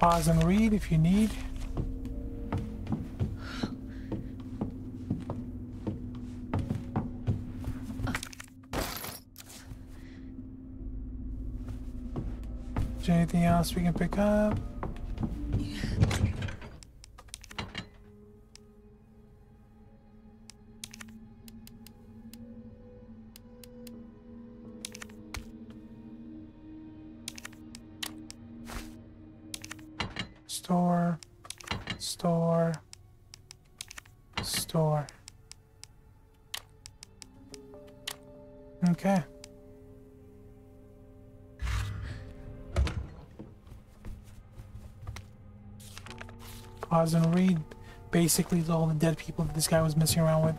Pause and read if you need. Is there anything else we can pick up? Pause and read. Basically, all the dead people that this guy was messing around with.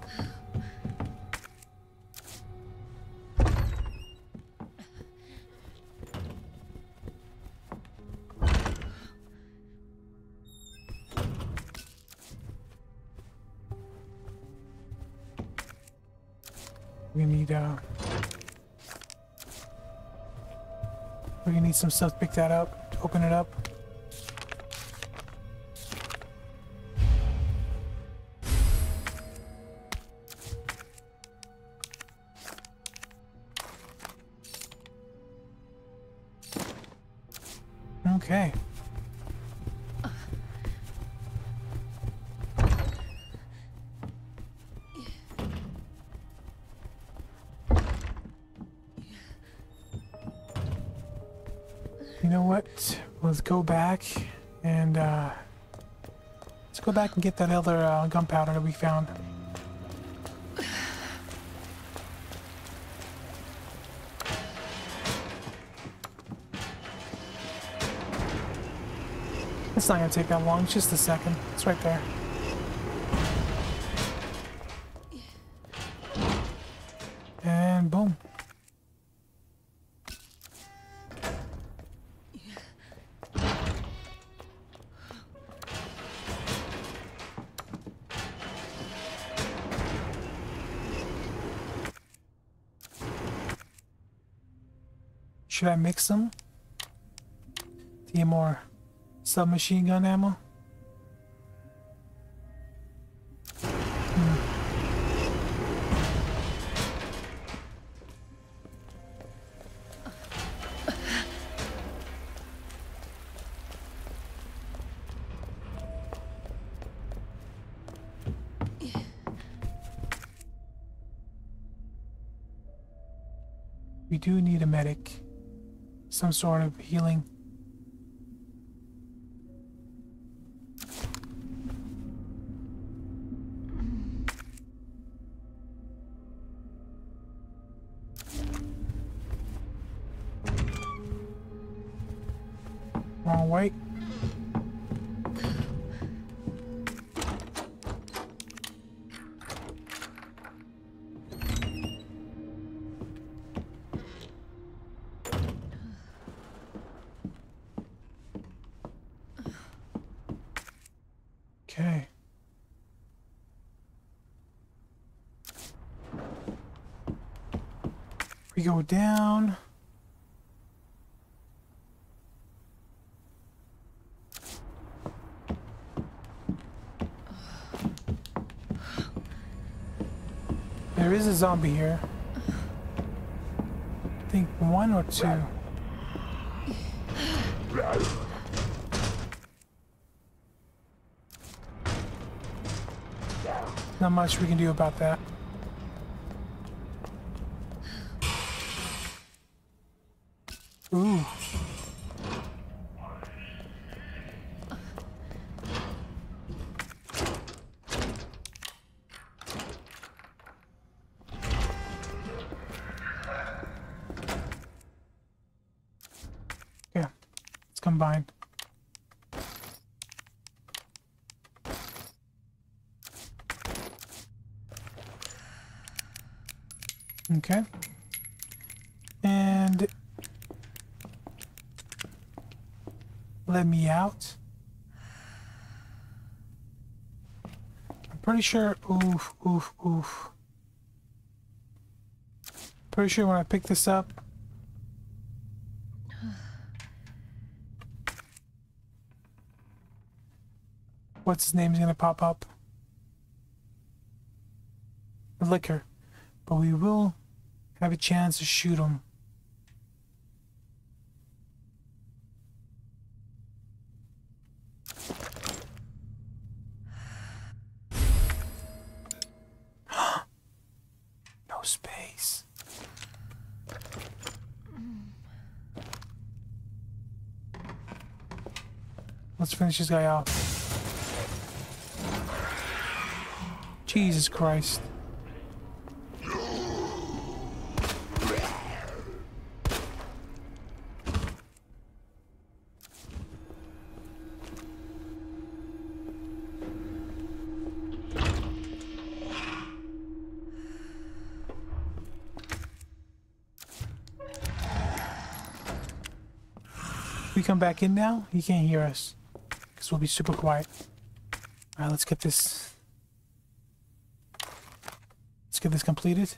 We need, uh... We're need some stuff to pick that up, to open it up. Back and get that other uh, gunpowder that we found. It's not gonna take that long, it's just a second. It's right there. Should I mix them? To get more submachine gun ammo? Some sort of healing. There is a zombie here. I think one or two. Not much we can do about that. Ooh. Yeah, it's combined. Okay. And let me out. I'm pretty sure. Oof, oof, oof. Pretty sure when I pick this up. What's his name is gonna pop up? The licker. But we will have a chance to shoot him. no space. Let's finish this guy off. Jesus Christ. we come back in now, he can't hear us. We'll be super quiet. Alright, let's get this. Let's get this completed.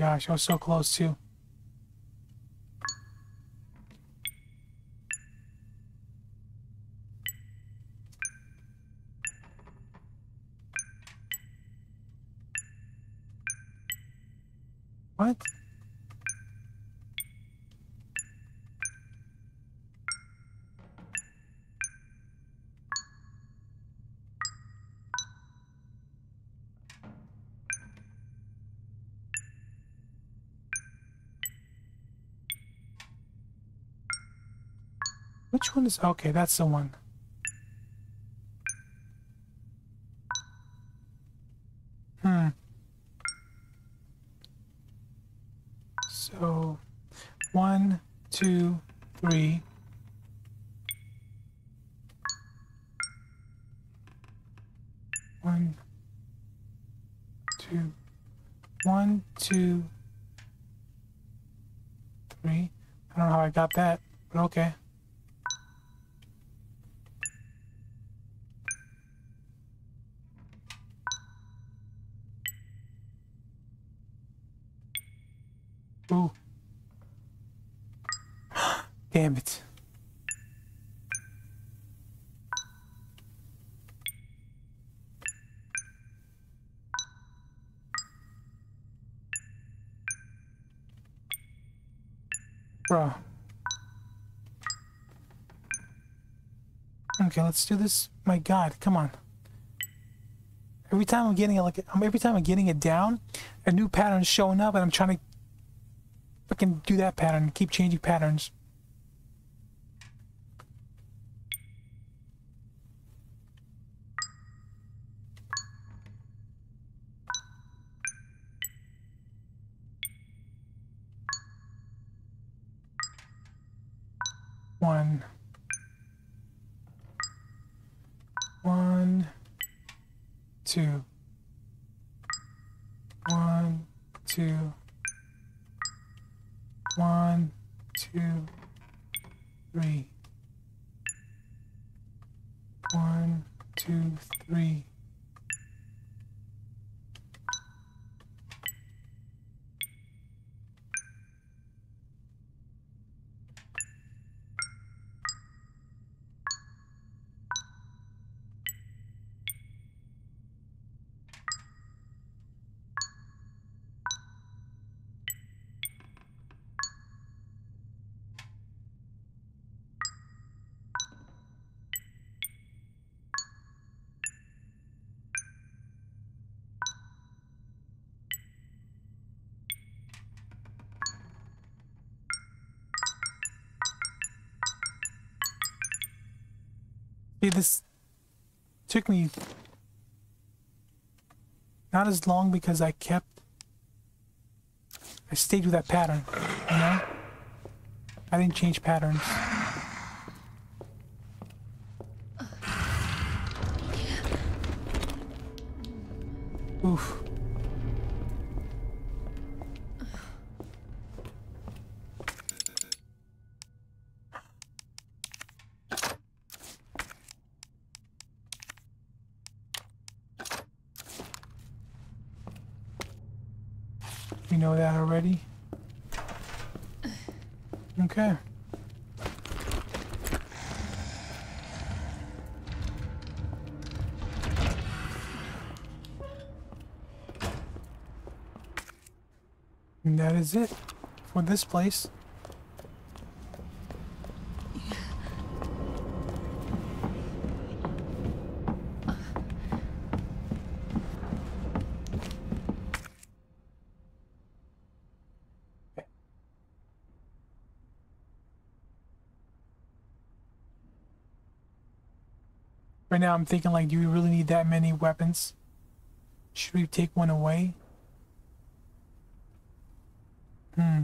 Gosh, I was so close too. Which one is okay? That's the one. Hmm. So, one, two, three. One, two, one, two, three. I don't know how I got that, but okay. Ooh. Damn it. Bruh. Okay, let's do this. My god, come on. Every time I'm getting it like every time I'm getting it down, a new pattern's showing up and I'm trying to fucking do that pattern, keep changing patterns. This took me not as long because I kept, I stayed with that pattern, you know? I didn't change patterns. Oof. Is it for this place. Right now I'm thinking like, do we really need that many weapons? Should we take one away? Hmm.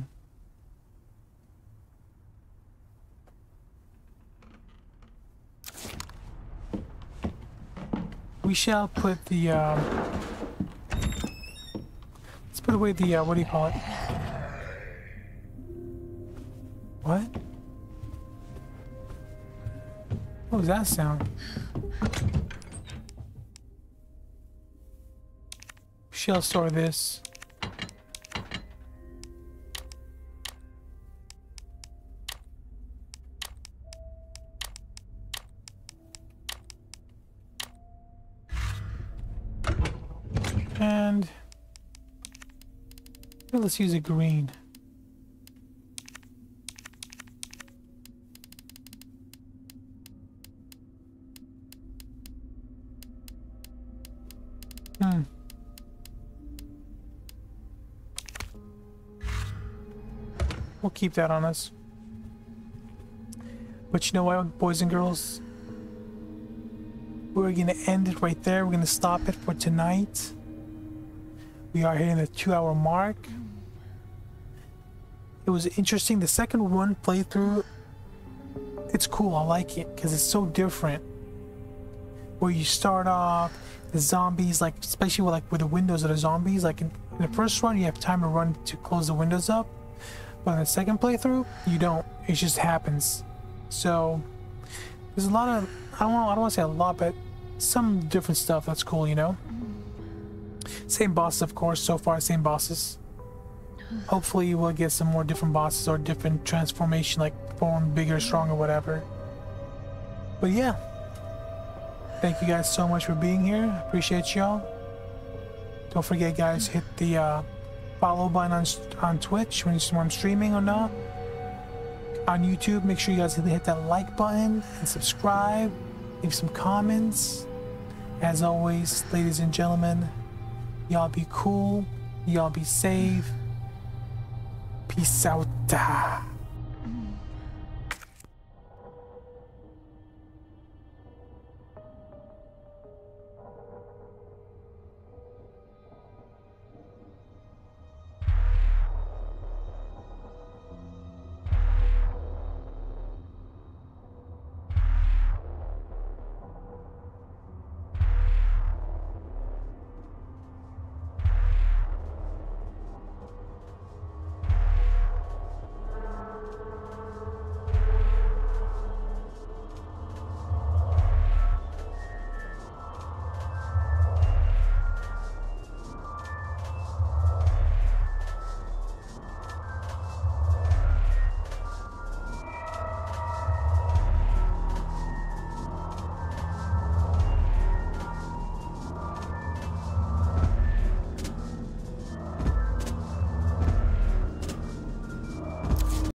We shall put the, um... Let's put away the, uh, what do you call it? What? What was that sound? Shall store this. Let's use a green. Hmm. We'll keep that on us. But you know what, boys and girls? We're gonna end it right there. We're gonna stop it for tonight. We are hitting the two hour mark. Was interesting. The second one playthrough, it's cool. I like it because it's so different. Where you start off, the zombies, like especially with like with the windows of the zombies, like in, in the first one, you have time to run to close the windows up. But in the second playthrough, you don't. It just happens. So there's a lot of I don't. I don't want to say a lot, but some different stuff that's cool. You know. Same bosses, of course. So far, same bosses. Hopefully, we'll get some more different bosses or different transformation, like form bigger, stronger, whatever. But yeah, thank you guys so much for being here. Appreciate y'all. Don't forget, guys, hit the uh, follow button on on Twitch when, I'm streaming or not. On YouTube, make sure you guys hit that like button and subscribe. Leave some comments. As always, ladies and gentlemen, y'all be cool. Y'all be safe. Peace out.